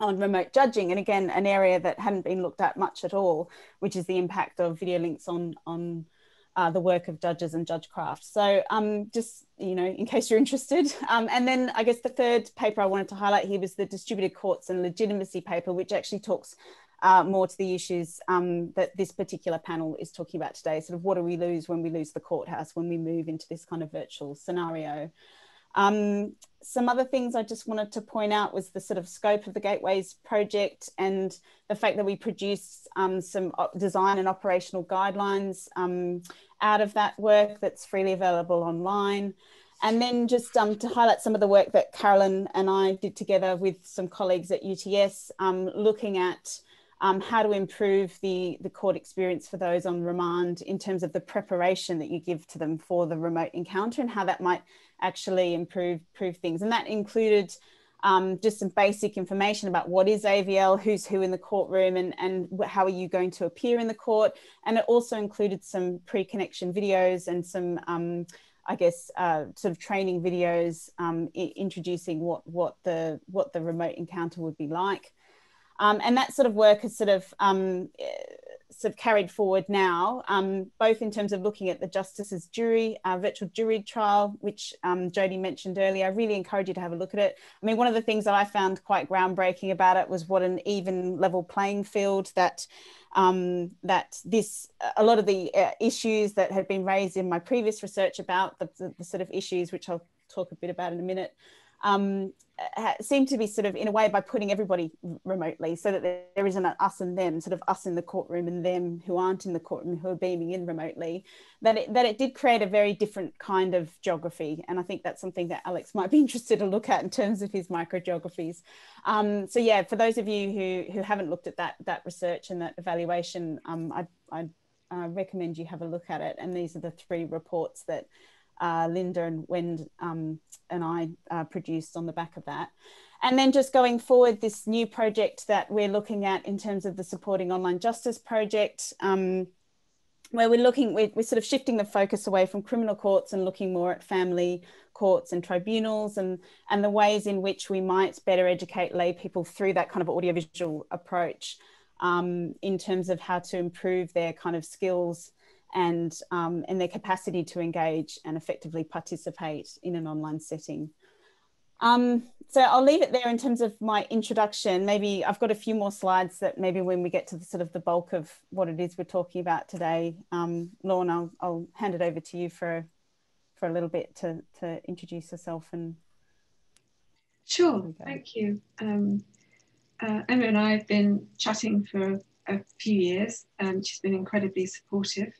on remote judging. And again an area that hadn't been looked at much at all which is the impact of video links on on uh, the work of judges and judge craft so um, just you know in case you're interested. Um, and then i guess the third paper i wanted to highlight here was the distributed courts and legitimacy paper which actually talks uh, more to the issues um, that this particular panel is talking about today. Sort of what do we lose when we lose the courthouse when we move into this kind of virtual scenario um, some other things I just wanted to point out was the sort of scope of the Gateways project and the fact that we produced um, some design and operational guidelines um, out of that work that's freely available online. And then just um, to highlight some of the work that Carolyn and I did together with some colleagues at UTS, um, looking at um, how to improve the, the court experience for those on remand in terms of the preparation that you give to them for the remote encounter and how that might actually improve, improve things. And that included um, just some basic information about what is AVL, who's who in the courtroom, and, and how are you going to appear in the court. And it also included some pre-connection videos and some, um, I guess, uh, sort of training videos um, introducing what, what, the, what the remote encounter would be like. Um, and that sort of work has sort of um, sort of carried forward now, um, both in terms of looking at the Justice's jury, uh, virtual jury trial, which um, Jodie mentioned earlier. I really encourage you to have a look at it. I mean, one of the things that I found quite groundbreaking about it was what an even level playing field that um, that this a lot of the uh, issues that had been raised in my previous research about the, the, the sort of issues, which I'll talk a bit about in a minute, um, seem to be sort of in a way by putting everybody remotely so that there isn't an us and them sort of us in the courtroom and them who aren't in the courtroom who are beaming in remotely that it, that it did create a very different kind of geography. And i think that's something that alex might be interested to look at in terms of his microgeographies. Um, so yeah for those of you who who haven't looked at that that research and that evaluation um, i i uh, recommend you have a look at it. And these are the three reports that uh, Linda and Wend um, and I uh, produced on the back of that. And then just going forward, this new project that we're looking at in terms of the Supporting Online Justice project, um, where we're looking, we're, sort of shifting the focus away from criminal courts and looking more at family courts and tribunals and, and the ways in which we might better educate lay people through that kind of audiovisual approach um, in terms of how to improve their kind of skills and, um, and their capacity to engage and effectively participate in an online setting. Um, so I'll leave it there in terms of my introduction. Maybe I've got a few more slides that maybe when we get to the sort of the bulk of what it is we're talking about today, um, Lorna, I'll, I'll hand it over to you for for a little bit to, to introduce yourself and. Sure, thank you. Um, uh, Emma and I have been chatting for a few years and she's been incredibly supportive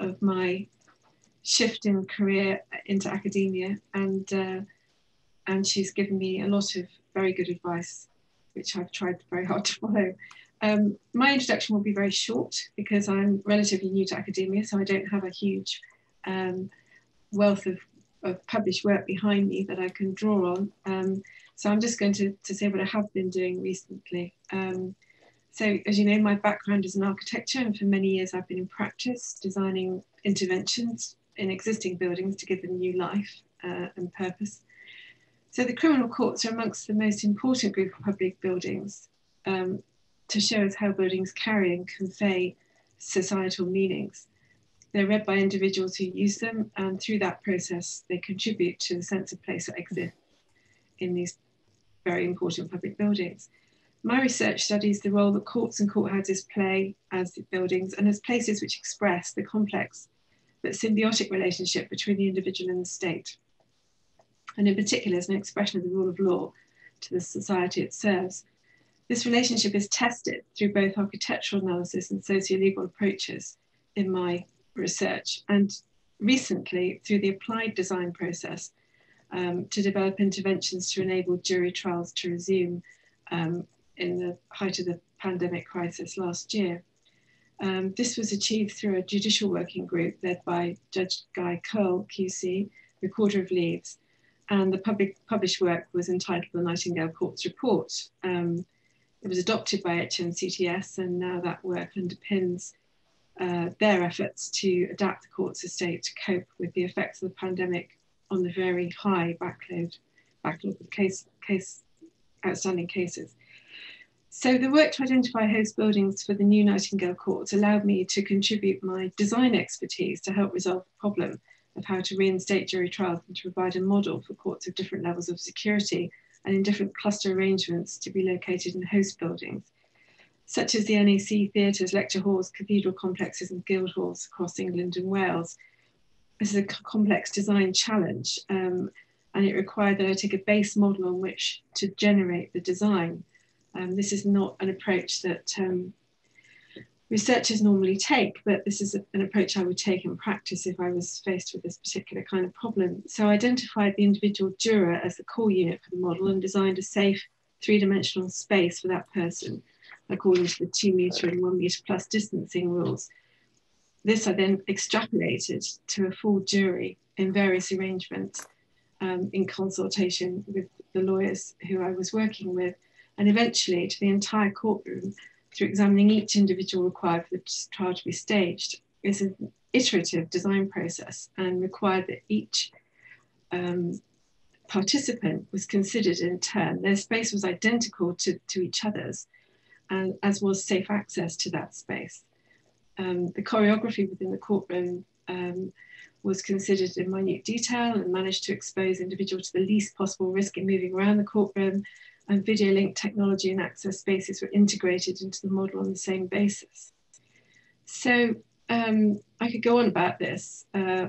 of my shift in career into academia and uh, and she's given me a lot of very good advice which I've tried very hard to follow. Um, my introduction will be very short because I'm relatively new to academia so I don't have a huge um, wealth of, of published work behind me that I can draw on. Um, so I'm just going to, to say what I have been doing recently. Um, so as you know, my background is in architecture and for many years I've been in practice designing interventions in existing buildings to give them new life uh, and purpose. So the criminal courts are amongst the most important group of public buildings um, to show us how buildings carry and convey societal meanings. They're read by individuals who use them and through that process they contribute to the sense of place that exists in these very important public buildings. My research studies the role that courts and courthouses play as buildings and as places which express the complex but symbiotic relationship between the individual and the state. And in particular, as an expression of the rule of law to the society it serves. This relationship is tested through both architectural analysis and socio-legal approaches in my research, and recently through the applied design process um, to develop interventions to enable jury trials to resume um, in the height of the pandemic crisis last year. Um, this was achieved through a judicial working group led by Judge Guy Kearl, QC, Recorder of Leeds, and the public published work was entitled The Nightingale Courts Report. Um, it was adopted by HMCTS, and now that work underpins uh, their efforts to adapt the court's estate to cope with the effects of the pandemic on the very high backlog, backlog of case, case outstanding cases. So the work to identify host buildings for the new Nightingale Courts allowed me to contribute my design expertise to help resolve the problem of how to reinstate jury trials and to provide a model for courts of different levels of security and in different cluster arrangements to be located in host buildings, such as the NAC theatres, lecture halls, cathedral complexes and guild halls across England and Wales. This is a complex design challenge um, and it required that I take a base model on which to generate the design. Um, this is not an approach that um, researchers normally take, but this is an approach I would take in practice if I was faced with this particular kind of problem. So I identified the individual juror as the core unit for the model and designed a safe three-dimensional space for that person according to the two meter and one meter plus distancing rules. This I then extrapolated to a full jury in various arrangements um, in consultation with the lawyers who I was working with and eventually to the entire courtroom through examining each individual required for the trial to be staged. It's an iterative design process and required that each um, participant was considered in turn. Their space was identical to, to each other's, and as was safe access to that space. um, the choreography within the courtroom um, was considered in minute detail and managed to expose individuals to the least possible risk in moving around the courtroom and video link technology and access spaces were integrated into the model on the same basis. So um, I could go on about this uh,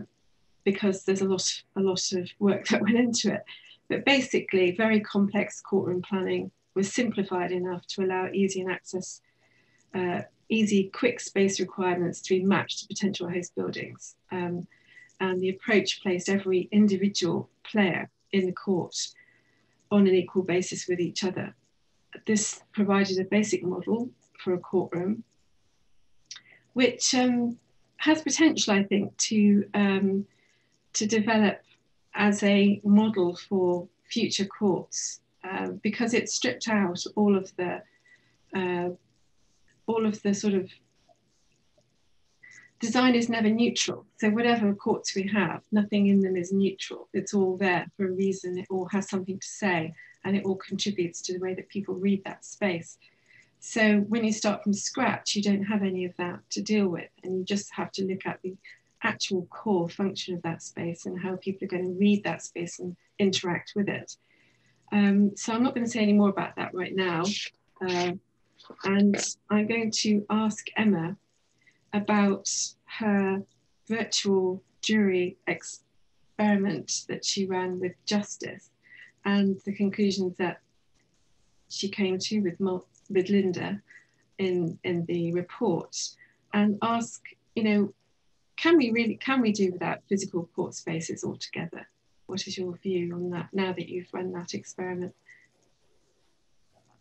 because there's a lot, a lot of work that went into it. But basically, very complex courtroom planning was simplified enough to allow easy and access, uh, easy, quick space requirements to be matched to potential host buildings. Um, and the approach placed every individual player in the court on an equal basis with each other. This provided a basic model for a courtroom, which um, has potential, I think, to, um, to develop as a model for future courts uh, because it stripped out all of the uh, all of the sort of design is never neutral. So whatever courts we have, nothing in them is neutral. It's all there for a reason. It all has something to say, and it all contributes to the way that people read that space. So when you start from scratch, you don't have any of that to deal with, and you just have to look at the actual core function of that space and how people are going to read that space and interact with it. Um, so I'm not going to say any more about that right now. Uh, and I'm going to ask Emma about her virtual jury experiment that she ran with Justice and the conclusions that she came to with, with Linda in, in the report and ask, you know, can we really, can we do without physical court spaces altogether? What is your view on that now that you've run that experiment?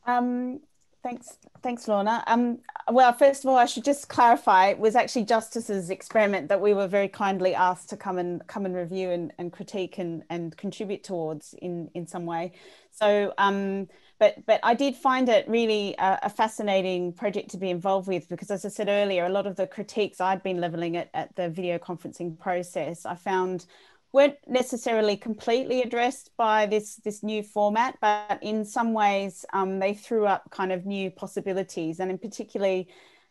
Um, Thanks, thanks, Lorna. Um, well, first of all, I should just clarify: it was actually Justice's experiment that we were very kindly asked to come and come and review and, and critique and, and contribute towards in in some way. So, um, but but I did find it really a, a, fascinating project to be involved with because, as I said earlier, a lot of the critiques I'd been leveling at, at the video conferencing process, I found weren't necessarily completely addressed by this this new format, but in some ways um, they threw up kind of new possibilities, and in particularly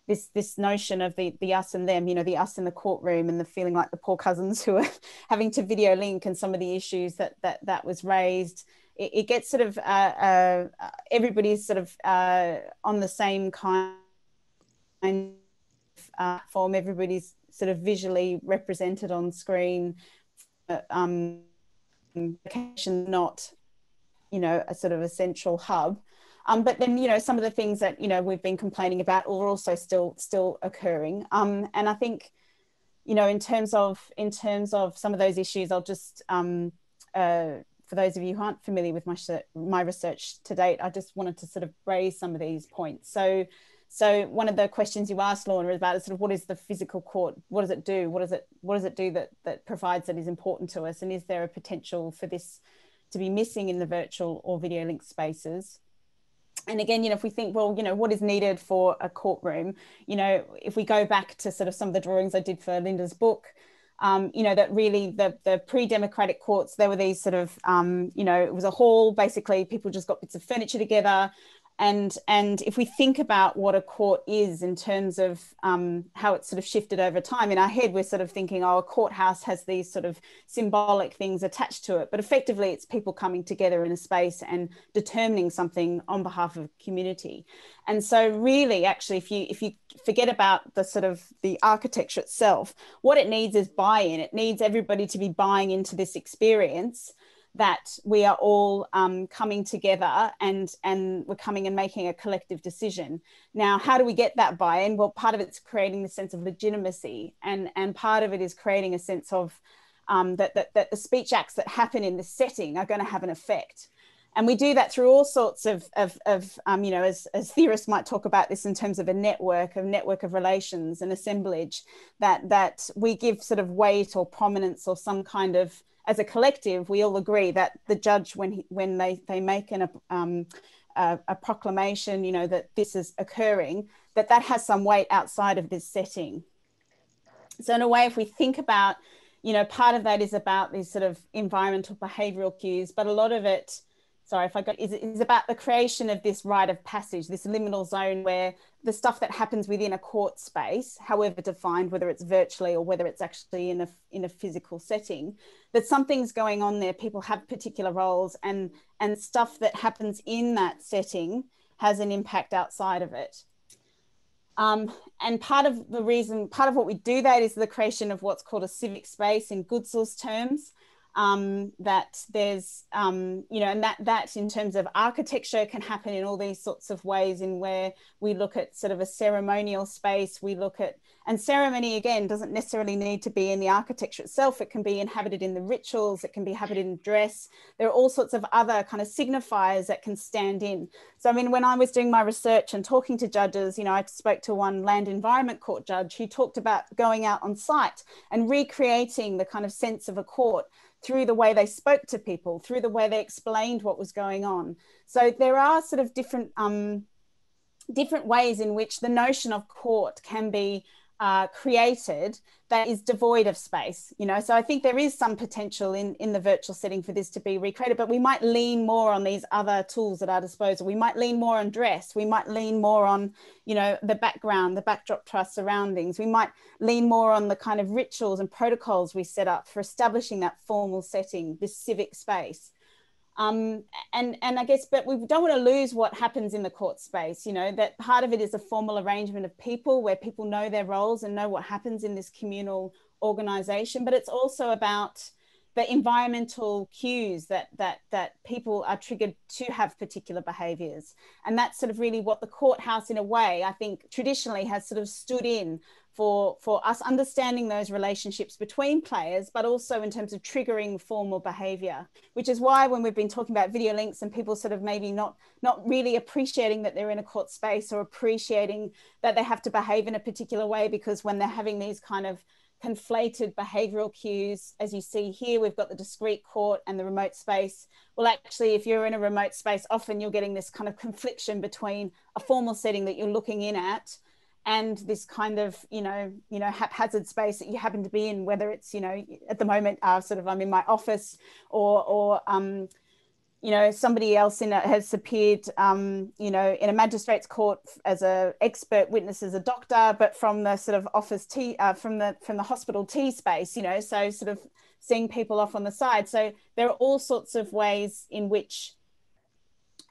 this this notion of the the us and them, you know, the us in the courtroom and the feeling like the poor cousins who are having to video link and some of the issues that that that was raised. It, it gets sort of uh, uh, everybody's sort of uh, on the same kind of uh, form. Everybody's sort of visually represented on screen um, location not, you know, a sort of a central hub. Um, but then, you know, some of the things that, you know, we've been complaining about are also still still occurring. Um, and I think, you know, in terms of in terms of some of those issues, I'll just um, uh, for those of you who aren't familiar with my my research to date, I just wanted to sort of raise some of these points. So so one of the questions you asked Lorna is about sort of what is the physical court? What does it do? What does it what does it do that that provides that is important to us? And is there a potential for this to be missing in the virtual or video link spaces? And again, you know, if we think, well, you know, what is needed for a courtroom? You know, if we go back to sort of some of the drawings I did for Linda's book, um, you know, that really the, the pre-democratic courts, there were these sort of, um, you know, it was a hall, basically people just got bits of furniture together, and and if we think about what a court is in terms of um, how it's sort of shifted over time in our head we're sort of thinking oh a courthouse has these sort of symbolic things attached to it. But effectively it's people coming together in a space and determining something on behalf of a community. And so really actually if you if you forget about the sort of the architecture itself what it needs is buy-in. It needs everybody to be buying into this experience that we are all um, coming together and and we're coming and making a collective decision. Now how do we get that buy-in? Well part of it's creating the sense of legitimacy and and part of it is creating a sense of um, that, that that the speech acts that happen in this setting are going to have an effect. And we do that through all sorts of, of, of um, you know, as, as theorists might talk about this in terms of a network, a network of relations, an assemblage, that, that we give sort of weight or prominence or some kind of as a collective, we all agree that the judge, when he, when they they make an um, a, a proclamation, you know that this is occurring, that that has some weight outside of this setting. So in a way, if we think about, you know, part of that is about these sort of environmental behavioural cues, but a lot of it sorry if I got is, is about the creation of this rite of passage, this liminal zone where the stuff that happens within a court space, however defined, whether it's virtually or whether it's actually in a in a physical setting, that something's going on there. People have particular roles, and and stuff that happens in that setting has an impact outside of it. Um, and part of the reason, part of what we do that is the creation of what's called a civic space in Goodsell's terms, um, that there's um, you know and that that in terms of architecture can happen in all these sorts of ways in where we look at sort of a ceremonial space we look at and ceremony again doesn't necessarily need to be in the architecture itself. It can be inhabited in the rituals it can be inhabited in dress. There are all sorts of other kind of signifiers that can stand in. So i mean when i was doing my research and talking to judges you know i spoke to one land environment court judge. Who talked about going out on site and recreating the kind of sense of a court through the way they spoke to people, through the way they explained what was going on. So there are sort of different um, different ways in which the notion of court can be uh, created that is devoid of space you know? So i think there is some potential in in the virtual setting for this to be recreated but we might lean more on these other tools at our disposal. We might lean more on dress. We might lean more on you know the background the backdrop to our surroundings. We might lean more on the kind of rituals and protocols we set up for establishing that formal setting this civic space um, and and I guess, but we don't want to lose what happens in the court space. You know that part of it is a formal arrangement of people where people know their roles and know what happens in this communal organization. But it's also about the environmental cues that that that people are triggered to have particular behaviors and that's sort of really what the courthouse in a way i think traditionally has sort of stood in for for us understanding those relationships between players but also in terms of triggering formal behavior which is why when we've been talking about video links and people sort of maybe not not really appreciating that they're in a court space or appreciating that they have to behave in a particular way because when they're having these kind of conflated behavioral cues as you see here we've got the discrete court and the remote space. Well actually if you're in a remote space often you're getting this kind of confliction between a formal setting that you're looking in at and this kind of you know you know haphazard space that you happen to be in whether it's you know at the moment uh, sort of i'm in my office or or um, you know somebody else in it has appeared um, you know in a magistrate's court as a expert witness as a doctor but from the sort of office t uh, from the from the hospital t space you know so sort of seeing people off on the side. So there are all sorts of ways in which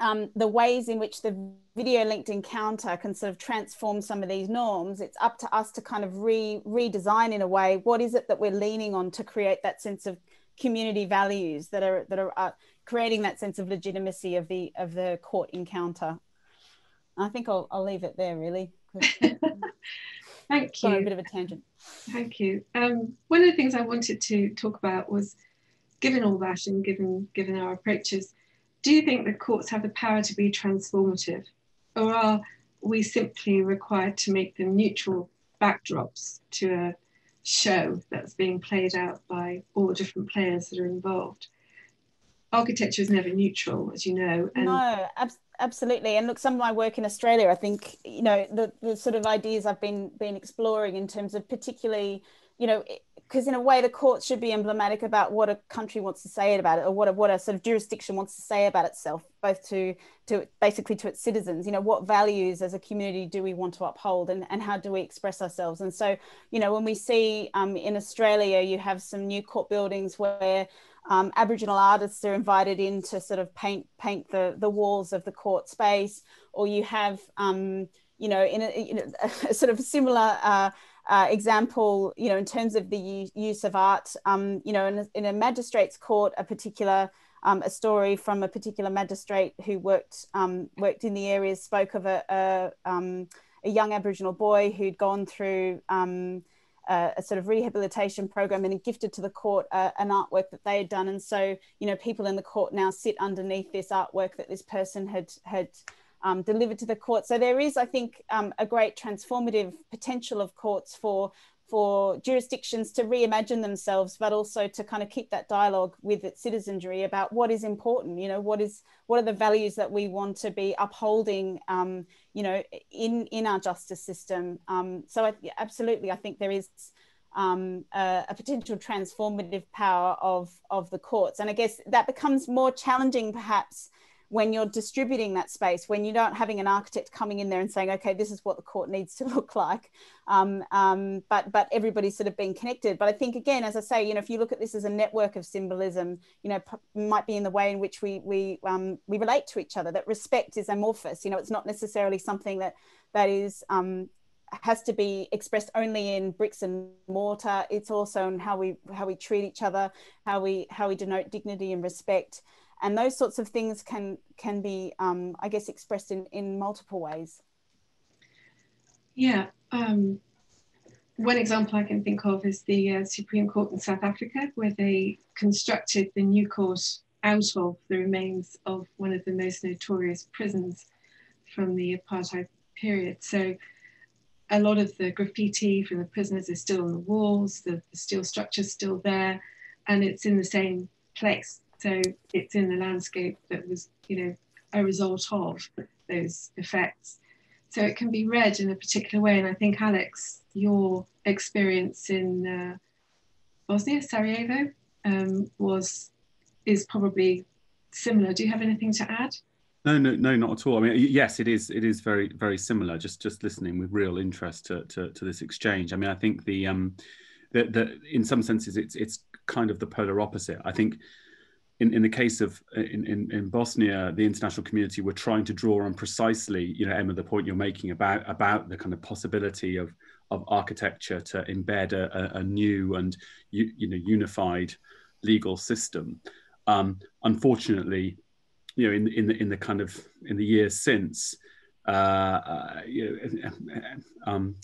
um, the ways in which the video linked encounter can sort of transform some of these norms, it's up to us to kind of re redesign in a way what is it that we're leaning on to create that sense of community values that are that are uh, creating that sense of legitimacy of the of the court encounter. I think I'll, I'll leave it there really. Thank you. a bit of a tangent. Thank you. Um, one of the things I wanted to talk about was, given all that and given given our approaches, do you think the courts have the power to be transformative? Or are we simply required to make them neutral backdrops to a show that's being played out by all the different players that are involved? Architecture is never neutral, as you know. And no, ab- absolutely. And look, some of my work in Australia, I think, you know, the, the sort of ideas I've been been exploring in terms of particularly you know, because in a way the court should be emblematic about what a country wants to say about it, or what a, what a sort of jurisdiction wants to say about itself, both to to basically to its citizens. You know, what values as a community do we want to uphold, and and how do we express ourselves? And so, you know, when we see um, in Australia, you have some new court buildings where um, Aboriginal artists are invited in to sort of paint paint the the walls of the court space, or you have um, you know in a, in a, a sort of similar. Uh, uh, example, you know, in terms of the use of art, um, you know, in a, in a, magistrate's court, a particular um, a story from a particular magistrate who worked um, worked in the areas spoke of a, a, um, a young Aboriginal boy who'd gone through um, a, a, sort of rehabilitation program and gifted to the court uh, an artwork that they had done, and so you know people in the court now sit underneath this artwork that this person had had um, delivered to the court. So there is, I think, um, a great transformative potential of courts for for jurisdictions to reimagine themselves, but also to kind of keep that dialogue with its citizenry about what is important. You know, what is what are the values that we want to be upholding. Um, you know, in in our justice system. Um, so I, absolutely, I think there is. Um, a, a, potential transformative power of of the courts, and I guess that becomes more challenging, perhaps, when you're distributing that space, when you're not having an architect coming in there and saying, okay, this is what the court needs to look like, um, um, but but everybody's sort of being connected. But I think again, as I say, you know, if you look at this as a network of symbolism, you know, might be in the way in which we we um, we relate to each other. That respect is amorphous. You know, it's not necessarily something that that is um, has to be expressed only in bricks and mortar. It's also in how we how we treat each other, how we how we denote dignity and respect and those sorts of things can can be um, i guess expressed in in multiple ways. Yeah um, one example i can think of is the uh, supreme court in south africa where they constructed the new court out of the remains of one of the most notorious prisons from the apartheid period. So a lot of the graffiti from the prisoners is still on the walls the, the steel structure is still there and it's in the same place so it's in the landscape that was, you know, a result of those effects. So it can be read in a particular way. And I think, Alex, your experience in uh, Bosnia, Sarajevo, um, was is probably similar. Do you have anything to add? No, no, no, not at all. I mean, yes, it is. It is very, very similar. Just, just listening with real interest to, to, to this exchange. I mean, I think the, um, the, the, in some senses, it's, it's kind of the polar opposite. I think in, in the case of in, in, in, Bosnia, the international community were trying to draw on precisely, you know, Emma, the point you're making about about the kind of possibility of of architecture to embed a, a, a new and you, you, know unified legal system. Um, unfortunately, you know, in in the in the kind of in the years since, uh, uh, you know, um,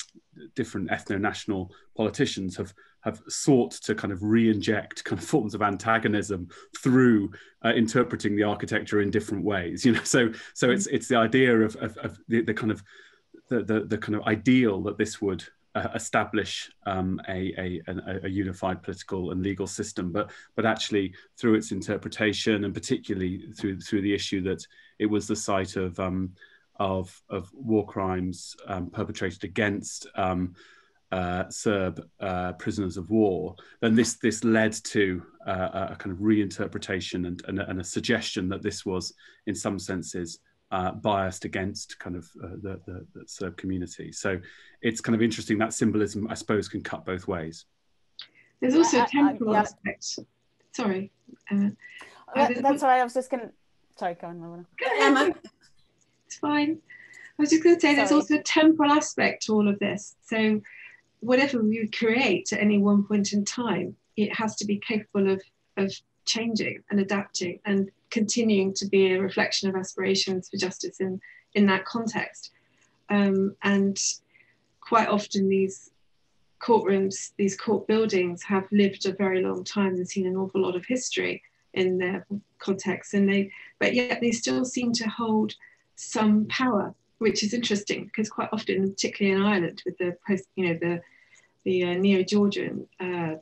different ethno-national politicians have have sought to kind of re-inject kind of forms of antagonism through uh, interpreting the architecture in different ways you know? So so it's it's the idea of, of, of the, the, kind of the, the, the kind of ideal that this would uh, establish um, a, a, a, unified political and legal system, but but actually through its interpretation and particularly through through the issue that it was the site of um, of, of war crimes um, perpetrated against um, uh, Serb uh, prisoners of war, then this this led to uh, a kind of reinterpretation and, and, and, a suggestion that this was, in some senses, uh, biased against kind of uh, the, the, the, Serb community. So it's kind of interesting that symbolism, I suppose, can cut both ways. There's also a temporal yeah. aspect. Sorry. Uh, that's all right. I was just going to. Sorry, go on, Lorna. Emma. It's fine. I was just going to say Sorry. there's also a temporal aspect to all of this. So whatever we create at any one point in time, it has to be capable of, of changing and adapting and continuing to be a reflection of aspirations for justice in, in that context. Um, and quite often these courtrooms, these court buildings have lived a very long time and seen an awful lot of history in their context. And they, but yet they still seem to hold some power, which is interesting because quite often, particularly in Ireland, with the post, you know, the the uh, Neo-Georgian uh,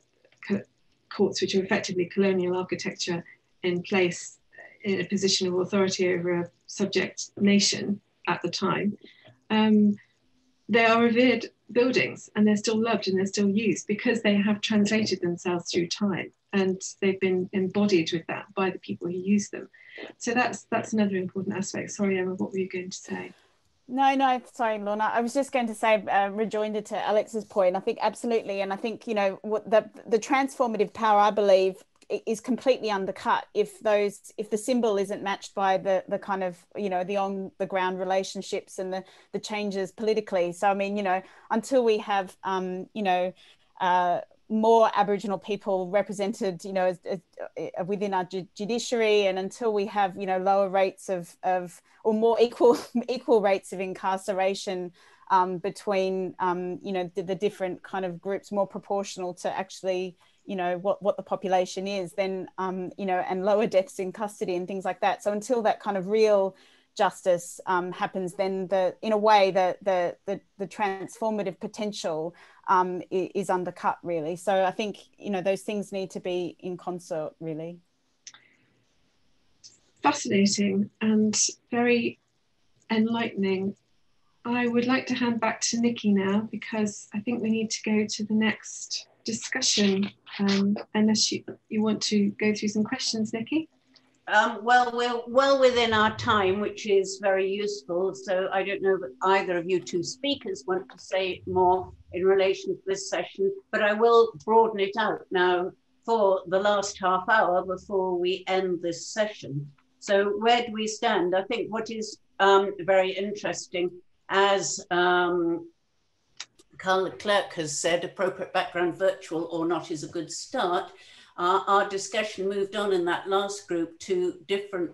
courts, which are effectively colonial architecture in place in a position of authority over a subject nation at the time, um, they are revered buildings and they're still loved and they're still used because they have translated themselves through time and they've been embodied with that by the people who use them. So that's that's another important aspect. Sorry, Emma, what were you going to say? No, no, sorry, Lorna. I was just going to say, uh, rejoinder to Alex's point. I think absolutely, and I think you know what the the transformative power. I believe is completely undercut if those if the symbol isn't matched by the the kind of you know the on the ground relationships and the the changes politically. So I mean, you know, until we have um, you know. Uh, more Aboriginal people represented, you know, as, as, uh, within our ju- judiciary, and until we have, you know, lower rates of, of or more equal equal rates of incarceration um, between, um, you know, the, the, different kind of groups, more proportional to actually, you know, what what the population is, then, um, you know, and lower deaths in custody and things like that. So until that kind of real justice um, happens, then the in a way the the the, the transformative potential um, is undercut really. So I think you know those things need to be in concert really. Fascinating and very enlightening. I would like to hand back to Nikki now because I think we need to go to the next discussion. Um, unless you, you want to go through some questions, Nikki. Um, well, we're well within our time, which is very useful. So I don't know that either of you two speakers want to say more in relation to this session, but I will broaden it out now for the last half hour before we end this session. So where do we stand? I think what is um, very interesting, as um, Carl Leclerc has said, appropriate background virtual or not is a good start. Our discussion moved on in that last group to different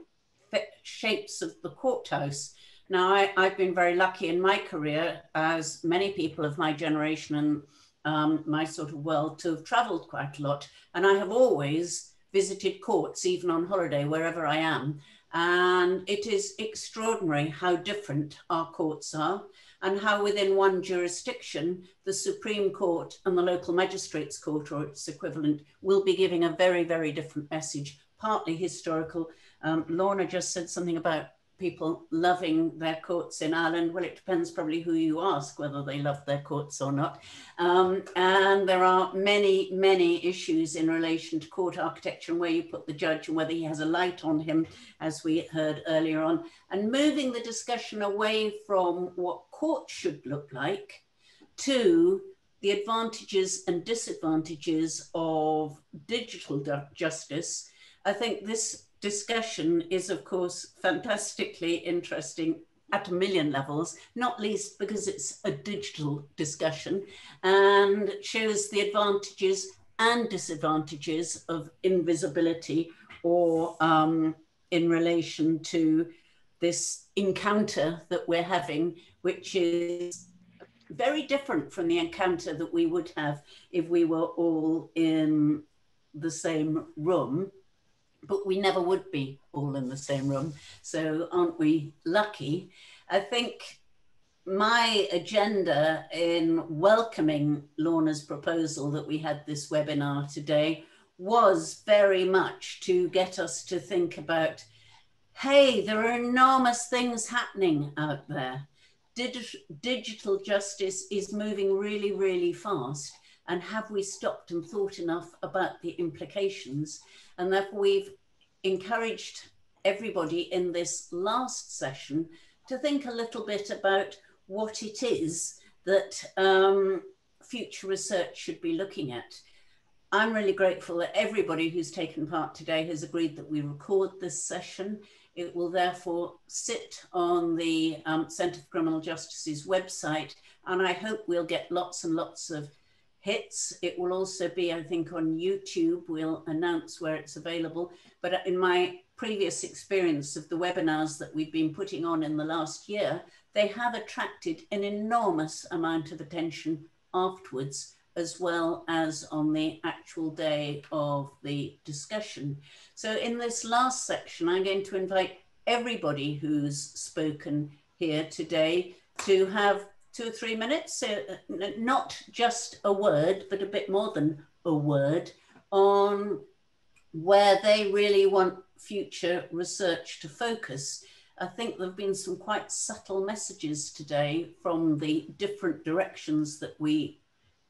shapes of the courthouse. Now, I, have been very lucky in my career, as many people of my generation and um, my sort of world, to have traveled quite a lot. And I have always visited courts, even on holiday, wherever I am. And it is extraordinary how different our courts are and how within one jurisdiction, the Supreme Court and the local magistrates court or its equivalent will be giving a very, very different message, partly historical. Um, Lorna just said something about people loving their courts in Ireland. Well, it depends probably who you ask whether they love their courts or not. Um, and there are many, many issues in relation to court architecture and where you put the judge and whether he has a light on him, as we heard earlier on, and moving the discussion away from what court should look like to the advantages and disadvantages of digital justice. I think this discussion is, of course, fantastically interesting at a million levels, not least because it's a digital discussion and shows the advantages and disadvantages of invisibility or um, in relation to this encounter that we're having, which is very different from the encounter that we would have if we were all in the same room but we never would be all in the same room. So aren't we lucky? I think my agenda in welcoming Lorna's proposal that we had this webinar today was very much to get us to think about, hey, there are enormous things happening out there. digital justice is moving really, really fast. And have we stopped and thought enough about the implications? And therefore, we've encouraged everybody in this last session to think a little bit about what it is that um, future research should be looking at. I'm really grateful that everybody who's taken part today has agreed that we record this session. It will therefore sit on the um, Centre for Criminal Justice's website, and I hope we'll get lots and lots of hits. It will also be, I think, on YouTube. We'll announce where it's available. But in my previous experience of the webinars that we've been putting on in the last year, they have attracted an enormous amount of attention afterwards, as well as on the actual day of the discussion. So in this last section, I'm going to invite everybody who's spoken here today to have two or three minutes, so uh, not just a word, but a bit more than a word on where they really want future research to focus. I think there have been some quite subtle messages today from the different directions that we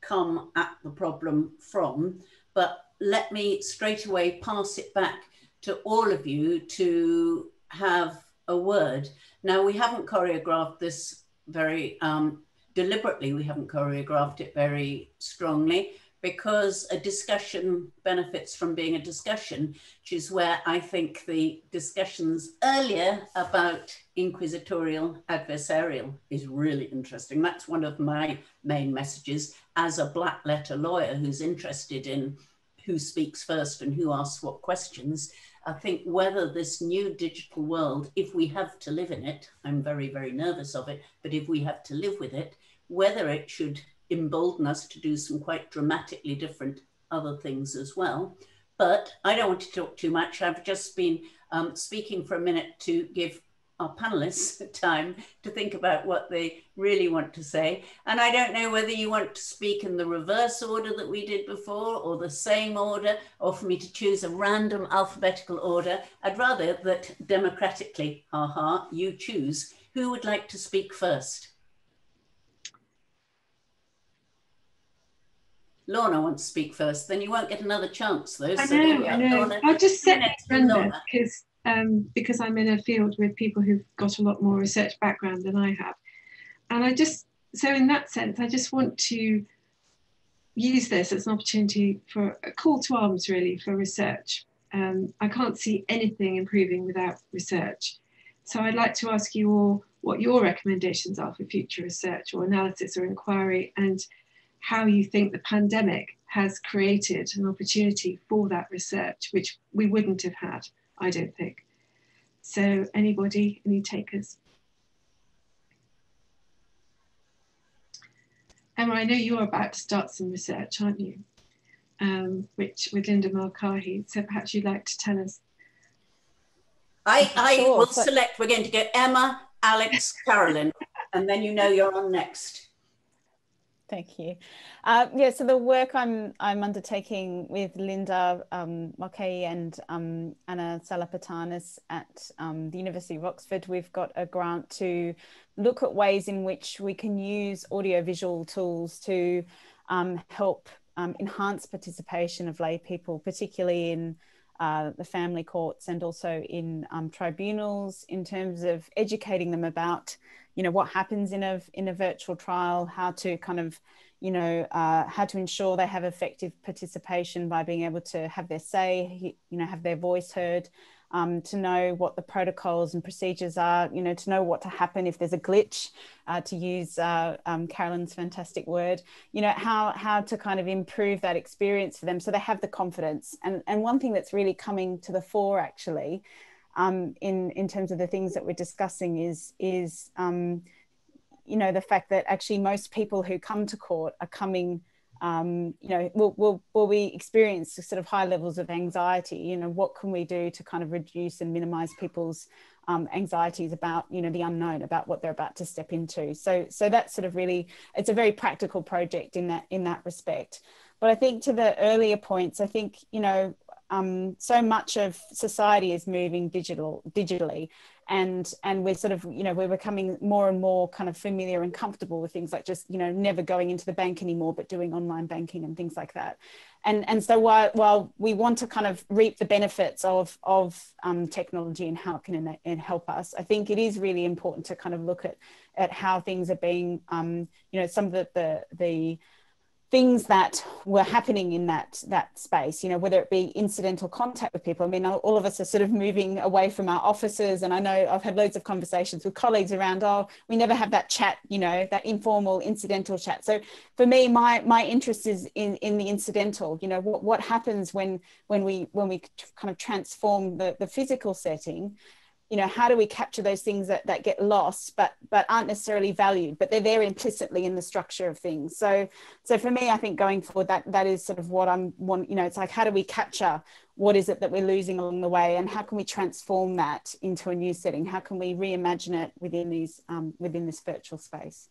come at the problem from. But let me straight away pass it back to all of you to have a word. Now, we haven't choreographed this very um, deliberately, we haven't choreographed it very strongly because a discussion benefits from being a discussion, which is where I think the discussions earlier about inquisitorial adversarial is really interesting. That's one of my main messages as a black letter lawyer who's interested in who speaks first and who asks what questions. I think whether this new digital world, if we have to live in it, I'm very, very nervous of it, but if we have to live with it, whether it should embolden us to do some quite dramatically different other things as well. But I don't want to talk too much. I've just been um, speaking for a minute to give our panelists time to think about what they really want to say. And I don't know whether you want to speak in the reverse order that we did before or the same order, or for me to choose a random alphabetical order. I'd rather that democratically, haha, you choose. Who would like to speak first? Lorna wants to speak first, then you won't get another chance though. I so know, I know. Lorna, I'll just set it because um, because I'm in a field with people who've got a lot more research background than I have. And I just, so in that sense, I just want to use this as an opportunity for a call to arms, really, for research. Um, I can't see anything improving without research. So I'd like to ask you all what your recommendations are for future research or analysis or inquiry and how you think the pandemic has created an opportunity for that research, which we wouldn't have had, I don't think. So anybody, any takers? Emma, I know you're about to start some research, aren't you? Um, which with Linda Mulcahy. So perhaps you'd like to tell us I, I sure, will but... select, we're going to get Emma, Alex, Carolyn, and then you know you're on next. Thank you. Uh, yeah, so the work I'm I'm undertaking with Linda um, and um, Anna Tsalapatanis at um, the University of Oxford, we've got a grant to look at ways in which we can use audiovisual tools to um, help um, enhance participation of lay people, particularly in uh, the family courts and also in um, tribunals in terms of educating them about you know what happens in a in a virtual trial how to kind of you know uh, how to ensure they have effective participation by being able to have their say you know have their voice heard um, to know what the protocols and procedures are, you know, to know what to happen if there's a glitch, uh, to use uh, um, Carolyn's fantastic word, you know, how, how to kind of improve that experience for them so they have the confidence. And, and one thing that's really coming to the fore actually um, in, in terms of the things that we're discussing is, is um, you know, the fact that actually most people who come to court are coming um, you know, will, will, will we experience sort of high levels of anxiety? You know, what can we do to kind of reduce and minimize people's um, anxieties about, you know, the unknown, about what they're about to step into? So, so that's sort of really, it's a very practical project in that, in that respect. But I think to the earlier points, I think, you know, um, so much of society is moving digital digitally and and we're sort of you know we're becoming more and more kind of familiar and comfortable with things like just you know never going into the bank anymore but doing online banking and things like that. And and so while while we want to kind of reap the benefits of of um, technology and how it can and help us i think it is really important to kind of look at at how things are being um, you know some of the the, the things that were happening in that that space you know whether it be incidental contact with people. I mean all of us are sort of moving away from our offices and i know i've had loads of conversations with colleagues around oh we never have that chat you know that informal incidental chat. So for me my my interest is in in the incidental you know what what happens when when we when we kind of transform the the physical setting you know how do we capture those things that, that get lost but but aren't necessarily valued but they're there implicitly in the structure of things. So so for me i think going forward that that is sort of what i'm want you know it's like how do we capture what is it that we're losing along the way and how can we transform that into a new setting? How can we reimagine it within these um, within this virtual space?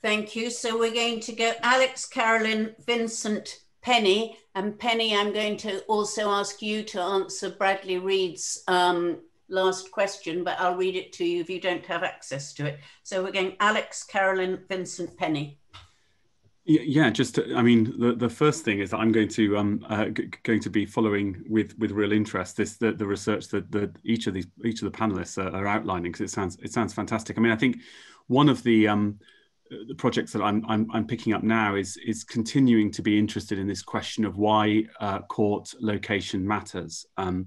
Thank you. So we're going to go alex carolyn vincent Penny. And Penny, I'm going to also ask you to answer Bradley Reed's um, last question, but I'll read it to you if you don't have access to it. So we're going Alex, Carolyn, Vincent, Penny. Yeah, just to, I mean, the, the first thing is that I'm going to um uh, going to be following with with real interest this the, the research that that each of these each of the panelists are, are outlining because it sounds it sounds fantastic. I mean, I think one of the um the projects that I'm, I'm, I'm, picking up now is, is continuing to be interested in this question of why uh, court location matters. Um,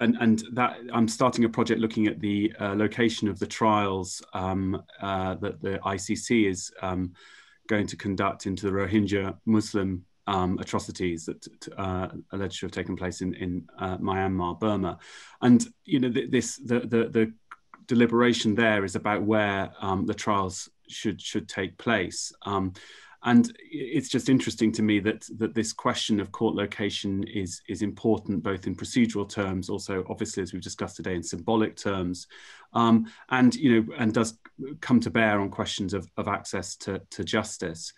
and, and that I'm starting a project looking at the uh, location of the trials um, uh, that the ICC is um, going to conduct into the Rohingya Muslim um, atrocities that uh, alleged to have taken place in, in uh, Myanmar, Burma. And, you know, this, the, the, the deliberation there is about where um, the trials should should take place. Um, and it's just interesting to me that that this question of court location is is important both in procedural terms, also obviously as we've discussed today in symbolic terms, um, and you know and does come to bear on questions of, of access to, to justice.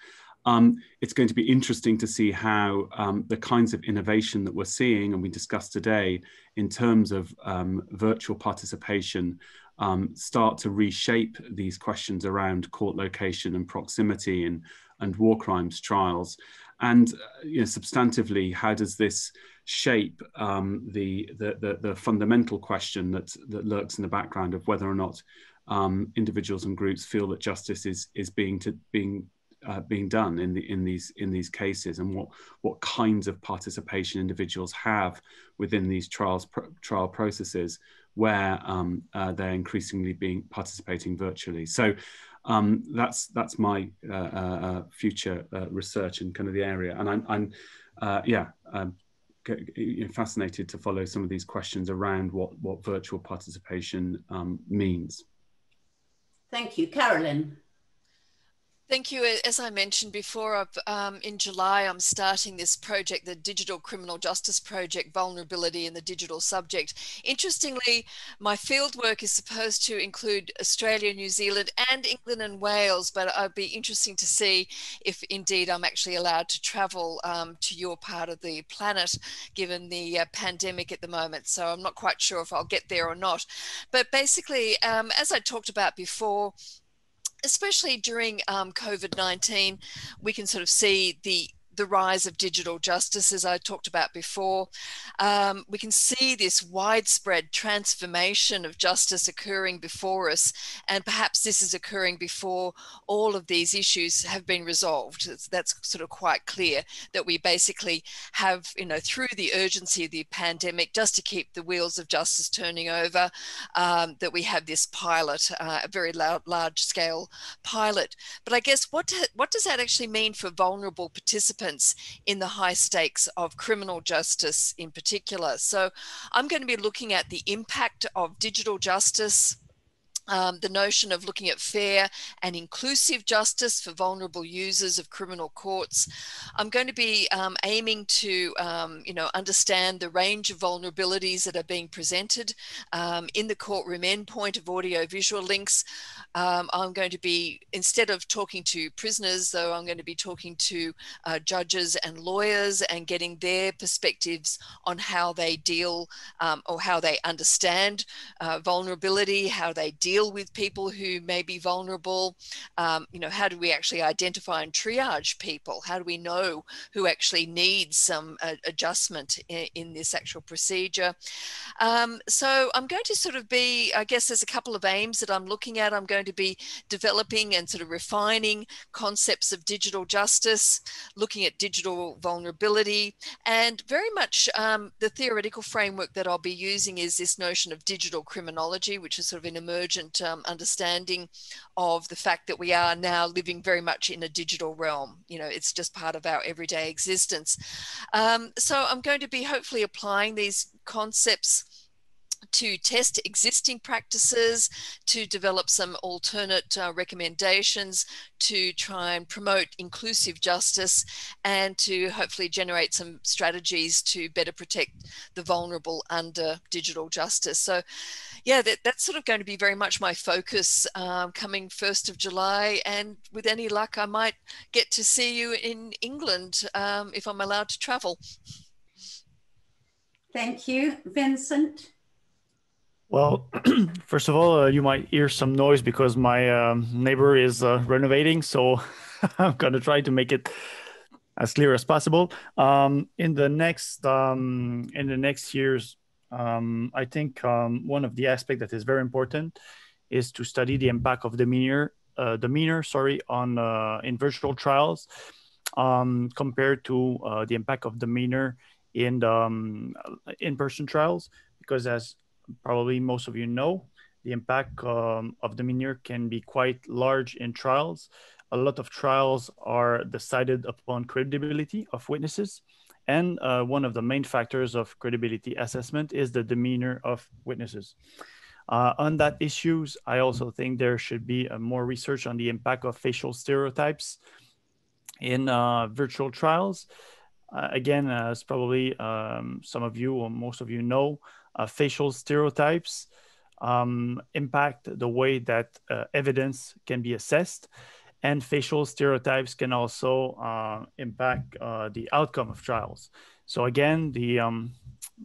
Um, it's going to be interesting to see how um, the kinds of innovation that we're seeing and we discussed today in terms of um, virtual participation um, start to reshape these questions around court location and proximity and, and war crimes trials. And uh, you know, substantively, how does this shape um, the, the, the, the, fundamental question that, that lurks in the background of whether or not um, individuals and groups feel that justice is, is being, to, being uh, being done in the in these in these cases and what what kinds of participation individuals have within these trials trial processes where um, uh, they're increasingly being participating virtually. So um, that's that's my uh, uh, uh future uh, research and kind of the area. And I'm, I'm yeah um, fascinated to follow some of these questions around what what virtual participation um, means. Thank you. Carolyn Thank you. As I mentioned before, um, in July, I'm starting this project, the Digital Criminal Justice Project, Vulnerability in the Digital Subject. Interestingly, my fieldwork is supposed to include Australia, New Zealand, and England and Wales, but I'd be interesting to see if indeed I'm actually allowed to travel um, to your part of the planet, given the uh, pandemic at the moment. So I'm not quite sure if I'll get there or not. But basically, um, as I talked about before, especially during um, COVID 19, we can sort of see the the rise of digital justice, as I talked about before. Um, we can see this widespread transformation of justice occurring before us, and perhaps this is occurring before all of these issues have been resolved. That's sort of quite clear that we basically have, you know, through the urgency of the pandemic, just to keep the wheels of justice turning over, um, that we have this pilot, uh, a very large, scale pilot. But I guess what, what does that actually mean for vulnerable participants? Participants in the high stakes of criminal justice in particular. So I'm going to be looking at the impact of digital justice um, the notion of looking at fair and inclusive justice for vulnerable users of criminal courts. I'm going to be um, aiming to, um, you know, understand the range of vulnerabilities that are being presented um, in the courtroom endpoint of audio-visual links. Um, I'm going to be, instead of talking to prisoners, though, I'm going to be talking to uh, judges and lawyers and getting their perspectives on how they deal um, or how they understand uh, vulnerability, how they deal with people who may be vulnerable? Um, you know, how do we actually identify and triage people? How do we know who actually needs some uh, adjustment in, in, this actual procedure? Um, so I'm going to sort of be, I guess there's a couple of aims that I'm looking at. I'm going to be developing and sort of refining concepts of digital justice, looking at digital vulnerability, and very much um, the theoretical framework that I'll be using is this notion of digital criminology, which is sort of an emergent um, understanding of the fact that we are now living very much in a digital realm. You know, it's just part of our everyday existence. Um, so I'm going to be hopefully applying these concepts to test existing practices, to develop some alternate uh, recommendations, to try and promote inclusive justice, and to hopefully generate some strategies to better protect the vulnerable under digital justice. So, yeah, that, that's sort of going to be very much my focus um, coming 1st of July. And with any luck, I might get to see you in England um, if I'm allowed to travel. Thank you, Vincent. Well, first of all, uh, you might hear some noise because my um, neighbor is uh, renovating, so I'm gonna try to make it as clear as possible. Um, in the next um, in the next years, um, I think um, one of the aspects that is very important is to study the impact of demeanor, uh, demeanor, sorry, on uh, in virtual trials um, compared to uh, the impact of demeanor in in-person trials, because as probably most of you know, the impact um, of demeanor can be quite large in trials. A lot of trials are decided upon credibility of witnesses. And uh, one of the main factors of credibility assessment is the demeanor of witnesses. Uh, on that issues, I also think there should be uh, more research on the impact of facial stereotypes in uh, virtual trials. Uh, again, as probably um, some of you or most of you know, uh, facial stereotypes um, impact the way that uh, evidence can be assessed. And facial stereotypes can also uh, impact uh, the outcome of trials. So again, the um,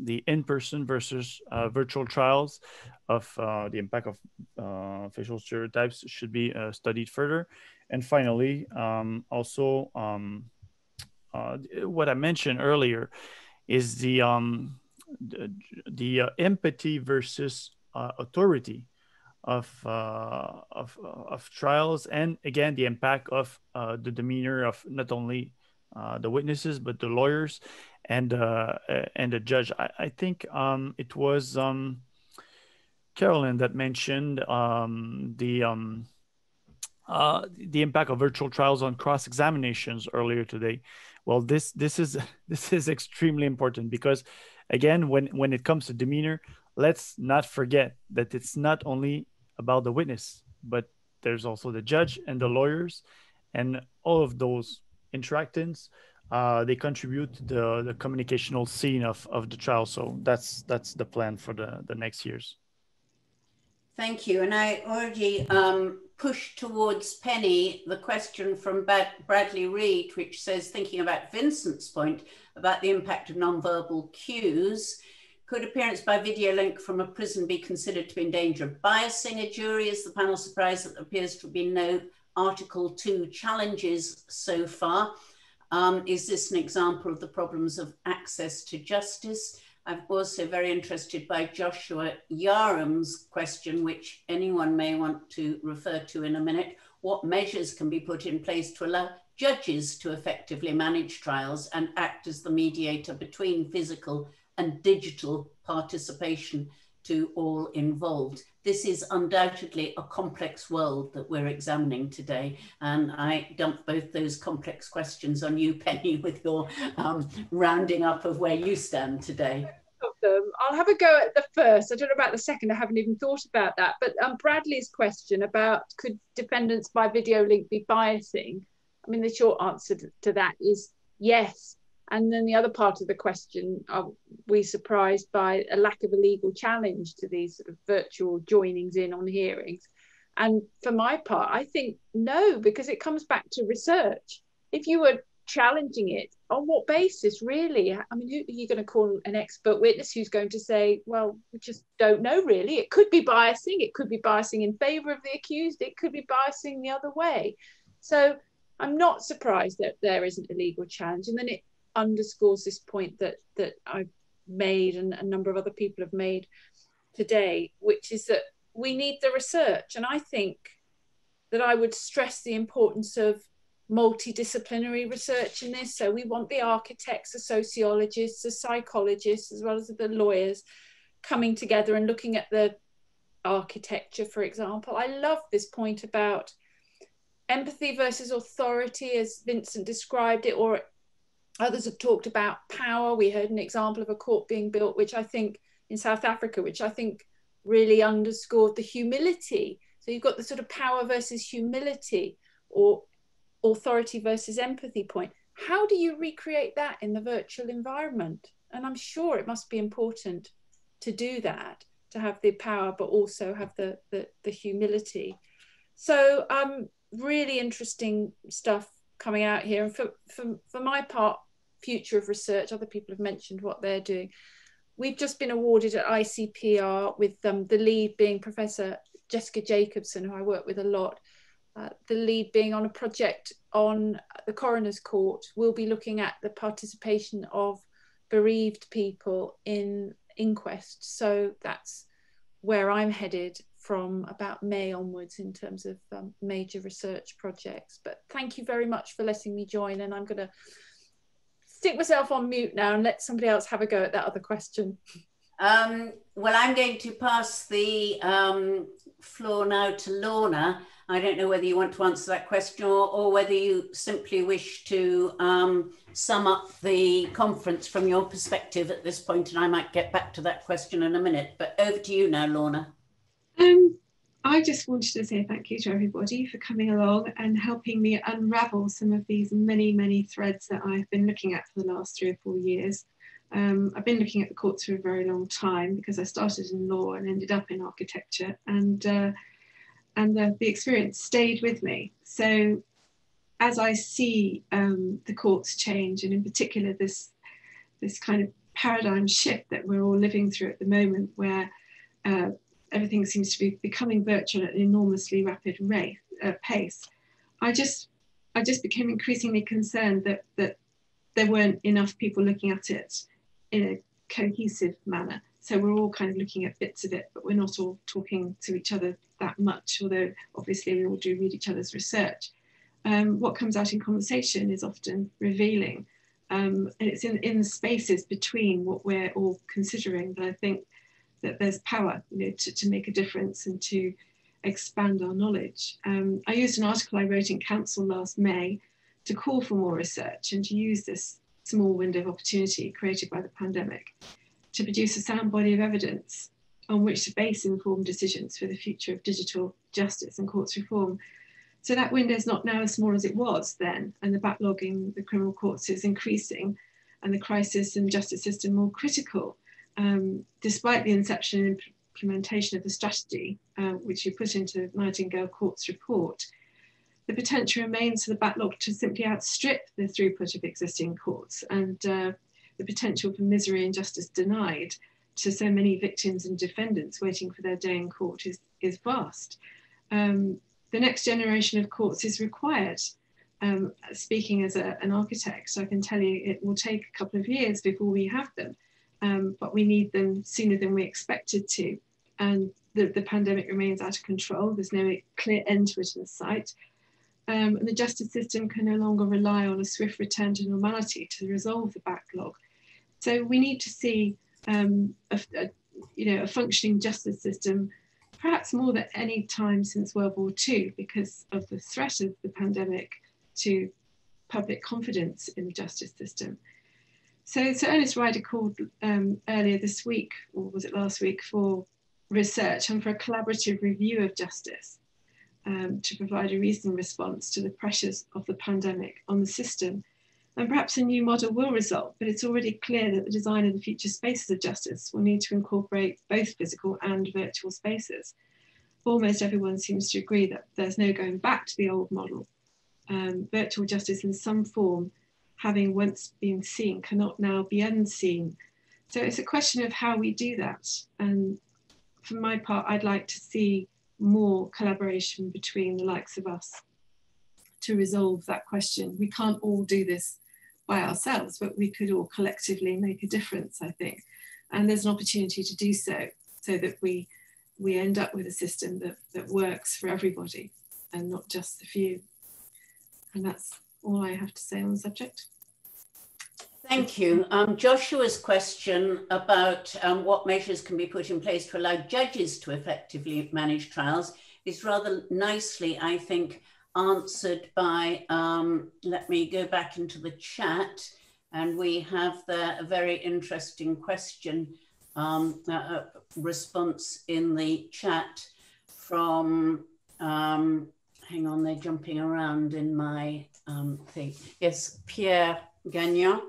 the in-person versus uh, virtual trials of uh, the impact of facial stereotypes should be studied further. And finally, um, also um, what I mentioned earlier is the um, the, the uh, empathy versus authority of, of of trials, and again the impact of the demeanor of not only the witnesses but the lawyers and uh, and the judge. I, I think um, it was um, Carolyn that mentioned um, the um, uh, the impact of virtual trials on cross examinations earlier today. Well, this this is this is extremely important because again, when when it comes to demeanor, let's not forget that it's not only about the witness, but there's also the judge and the lawyers, and all of those interactants uh, they contribute to the, the communicational scene of, of the trial. So that's that's the plan for the, the next years. Thank you. And I already um, pushed towards Penny the question from Bradley Reed, which says, thinking about Vincent's point about the impact of nonverbal cues, could appearance by video link from a prison be considered to be in danger of biasing a jury? Is the panel surprised that there appears to be no Article 2 challenges so far? Um, is this an example of the problems of access to justice? I'm also very interested by Joshua Yarham's question, which anyone may want to refer to in a minute. What measures can be put in place to allow judges to effectively manage trials and act as the mediator between physical and digital participation to all involved? this is undoubtedly a complex world that we're examining today. And I dump both those complex questions on you, Penny, with your um, rounding up of where you stand today. Of them. I'll have a go at the first. I don't know about the second. I haven't even thought about that. But um, Bradley's question about could defendants by video link be biasing? I mean, the short answer to that is yes. And then the other part of the question, are we surprised by a lack of a legal challenge to these sort of virtual joinings in on hearings? And for my part, I think no, because it comes back to research. If you were challenging it, on what basis, really? I mean, who are you going to call an expert witness who's going to say, well, we just don't know really? It could be biasing, it could be biasing in favor of the accused, it could be biasing the other way. So I'm not surprised that there isn't a legal challenge. And then it underscores this point that that I've made and a number of other people have made today, which is that we need the research. And I think that I would stress the importance of multidisciplinary research in this. So we want the architects, the sociologists, the psychologists, as well as the lawyers coming together and looking at the architecture, for example. I love this point about empathy versus authority, as Vincent described it, or Others have talked about power. We heard an example of a court being built, which I think in South Africa, which I think really underscored the humility. So you've got the sort of power versus humility or authority versus empathy point. How do you recreate that in the virtual environment? And I'm sure it must be important to do that, to have the power, but also have the, the, the humility. So um, really interesting stuff coming out here. And for, for, for my part, future of research. Other people have mentioned what they're doing. We've just been awarded at ICPR with um, the lead being Professor Jessica Jacobson, who I work with a lot. Uh, the lead being on a project on the coroner's court. We'll be looking at the participation of bereaved people in inquest. So that's where I'm headed from about May onwards in terms of um, major research projects. But thank you very much for letting me join, and I'm going to stick myself on mute now and let somebody else have a go at that other question. Um, well, I'm going to pass the um, floor now to Lorna. I don't know whether you want to answer that question or, or whether you simply wish to um, sum up the conference from your perspective at this point, and I might get back to that question in a minute. But over to you now, Lorna. Um, I just wanted to say thank you to everybody for coming along and helping me unravel some of these many, many threads that I've been looking at for the last three or four years. Um, I've been looking at the courts for a very long time because I started in law and ended up in architecture, and uh, and the, the, experience stayed with me. So, as I see um, the courts change, and in particular this this kind of paradigm shift that we're all living through at the moment, where uh, everything seems to be becoming virtual at an enormously rapid rate, uh, pace. I just, I just became increasingly concerned that that there weren't enough people looking at it in a cohesive manner. So we're all kind of looking at bits of it, but we're not all talking to each other that much, although obviously we all do read each other's research. Um, what comes out in conversation is often revealing. Um, and it's in, in the spaces between what we're all considering that I think that there's power you know, to, to make a difference and to expand our knowledge. Um, I used an article I wrote in Counsel last May to call for more research and to use this small window of opportunity created by the pandemic to produce a sound body of evidence on which to base informed decisions for the future of digital justice and courts reform. So that window is not now as small as it was then, and the backlog in the criminal courts is increasing, and the crisis in the justice system more critical, um, despite the inception and implementation of the strategy, uh, which you put into the Nightingale Court's report. The potential remains for the backlog to simply outstrip the throughput of existing courts, and uh, the potential for misery and justice denied to so many victims and defendants waiting for their day in court is, is vast. Um, the next generation of courts is required. Um, speaking as a, an architect, I can tell you it will take a couple of years before we have them, um, but we need them sooner than we expected to. And the, the pandemic remains out of control. There's no clear end to it in sight. Um, and the justice system can no longer rely on a swift return to normality to resolve the backlog. So we need to see um, a, a, you know, a functioning justice system perhaps more than any time since World War II because of the threat of the pandemic to public confidence in the justice system. So, so Ernest Ryder called um, earlier this week, or was it last week, for research and for a collaborative review of justice um, to provide a reasoned response to the pressures of the pandemic on the system. And perhaps a new model will result, but it's already clear that the design of the future spaces of justice will need to incorporate both physical and virtual spaces. Almost everyone seems to agree that there's no going back to the old model. Um, virtual justice in some form, having once been seen, cannot now be unseen. So it's a question of how we do that. And for my part, I'd like to see more collaboration between the likes of us to resolve that question. We can't all do this by ourselves, but we could all collectively make a difference, I think. And there's an opportunity to do so, so that we we end up with a system that, that works for everybody and not just the few. And that's all I have to say on the subject. Thank you. Um, Joshua's question about um, what measures can be put in place to allow judges to effectively manage trials is rather nicely, I think, answered by, um, let me go back into the chat, and we have there a very interesting question, um, uh, response in the chat from, um, hang on, they're jumping around in my um, thing. Yes, Pierre Gagnon.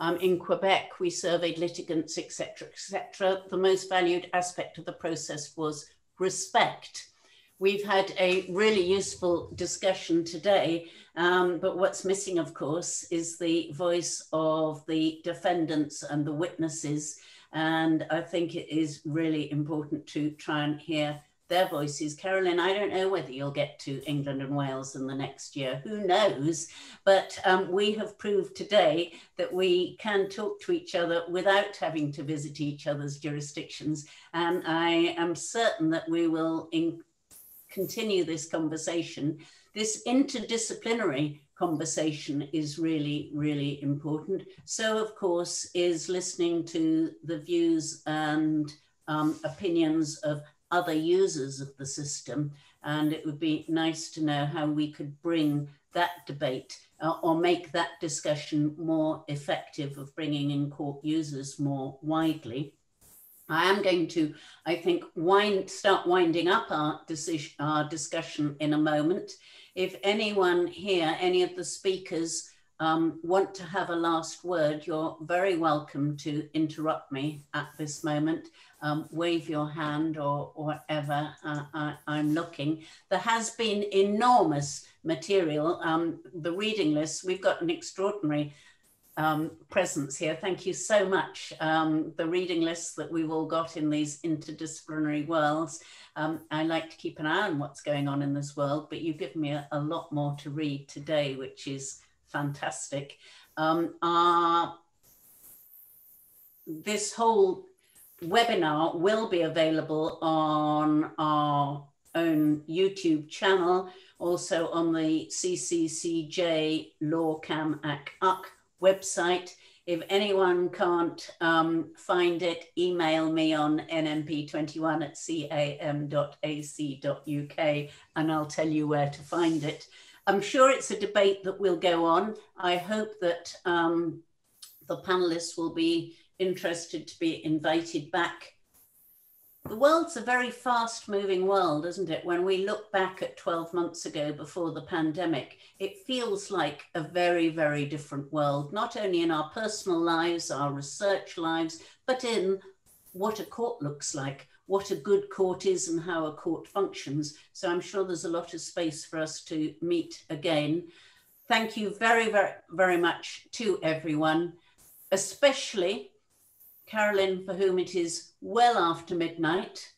Um, in Quebec, we surveyed litigants, etc., etc. The most valued aspect of the process was respect. We've had a really useful discussion today, um, but what's missing, of course, is the voice of the defendants and the witnesses. And I think it is really important to try and hear their voices. Carolyn, I don't know whether you'll get to England and Wales in the next year. Who knows? But um, we have proved today that we can talk to each other without having to visit each other's jurisdictions. And I am certain that we will continue this conversation. This interdisciplinary conversation is really, really important. So, of course, is listening to the views and um, opinions of other users of the system. And it would be nice to know how we could bring that debate uh, or make that discussion more effective of bringing in court users more widely. I am going to, I think, wind, start winding up our, decision, our discussion in a moment. If anyone here, any of the speakers um, want to have a last word, you're very welcome to interrupt me at this moment. Um, wave your hand or, or whatever uh, I, am looking. There has been enormous material. Um, the reading list, we've got an extraordinary um, presence here. Thank you so much. Um, the reading lists that we've all got in these interdisciplinary worlds. Um, I like to keep an eye on what's going on in this world, but you've given me a, a lot more to read today, which is fantastic. Um, this whole webinar will be available on our own YouTube channel, also on the CCCJ LawCam UC website. If anyone can't um, find it, email me on nmp21 at cam.ac.uk and I'll tell you where to find it. I'm sure it's a debate that will go on. I hope that um, the panelists will be interested to be invited back the world's a very fast moving world, isn't it? When we look back at 12 months ago before the pandemic, it feels like a very, very different world, not only in our personal lives, our research lives, but in what a court looks like, what a good court is, and how a court functions. So I'm sure there's a lot of space for us to meet again. Thank you very, very, very much to everyone, especially Carolyn, for whom it is well after midnight,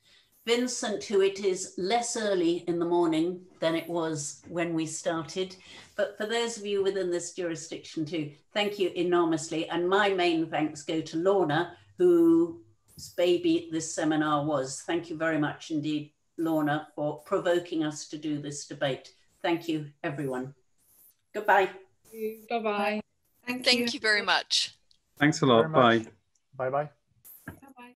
Vincent, who it is less early in the morning than it was when we started. But for those of you within this jurisdiction too, thank you enormously. And my main thanks go to Lorna, whose baby this seminar was. Thank you very much indeed, Lorna, for provoking us to do this debate. Thank you, everyone. Goodbye. Bye-bye. Thank, Thank you. you very much. Thanks a lot. Bye. Bye bye.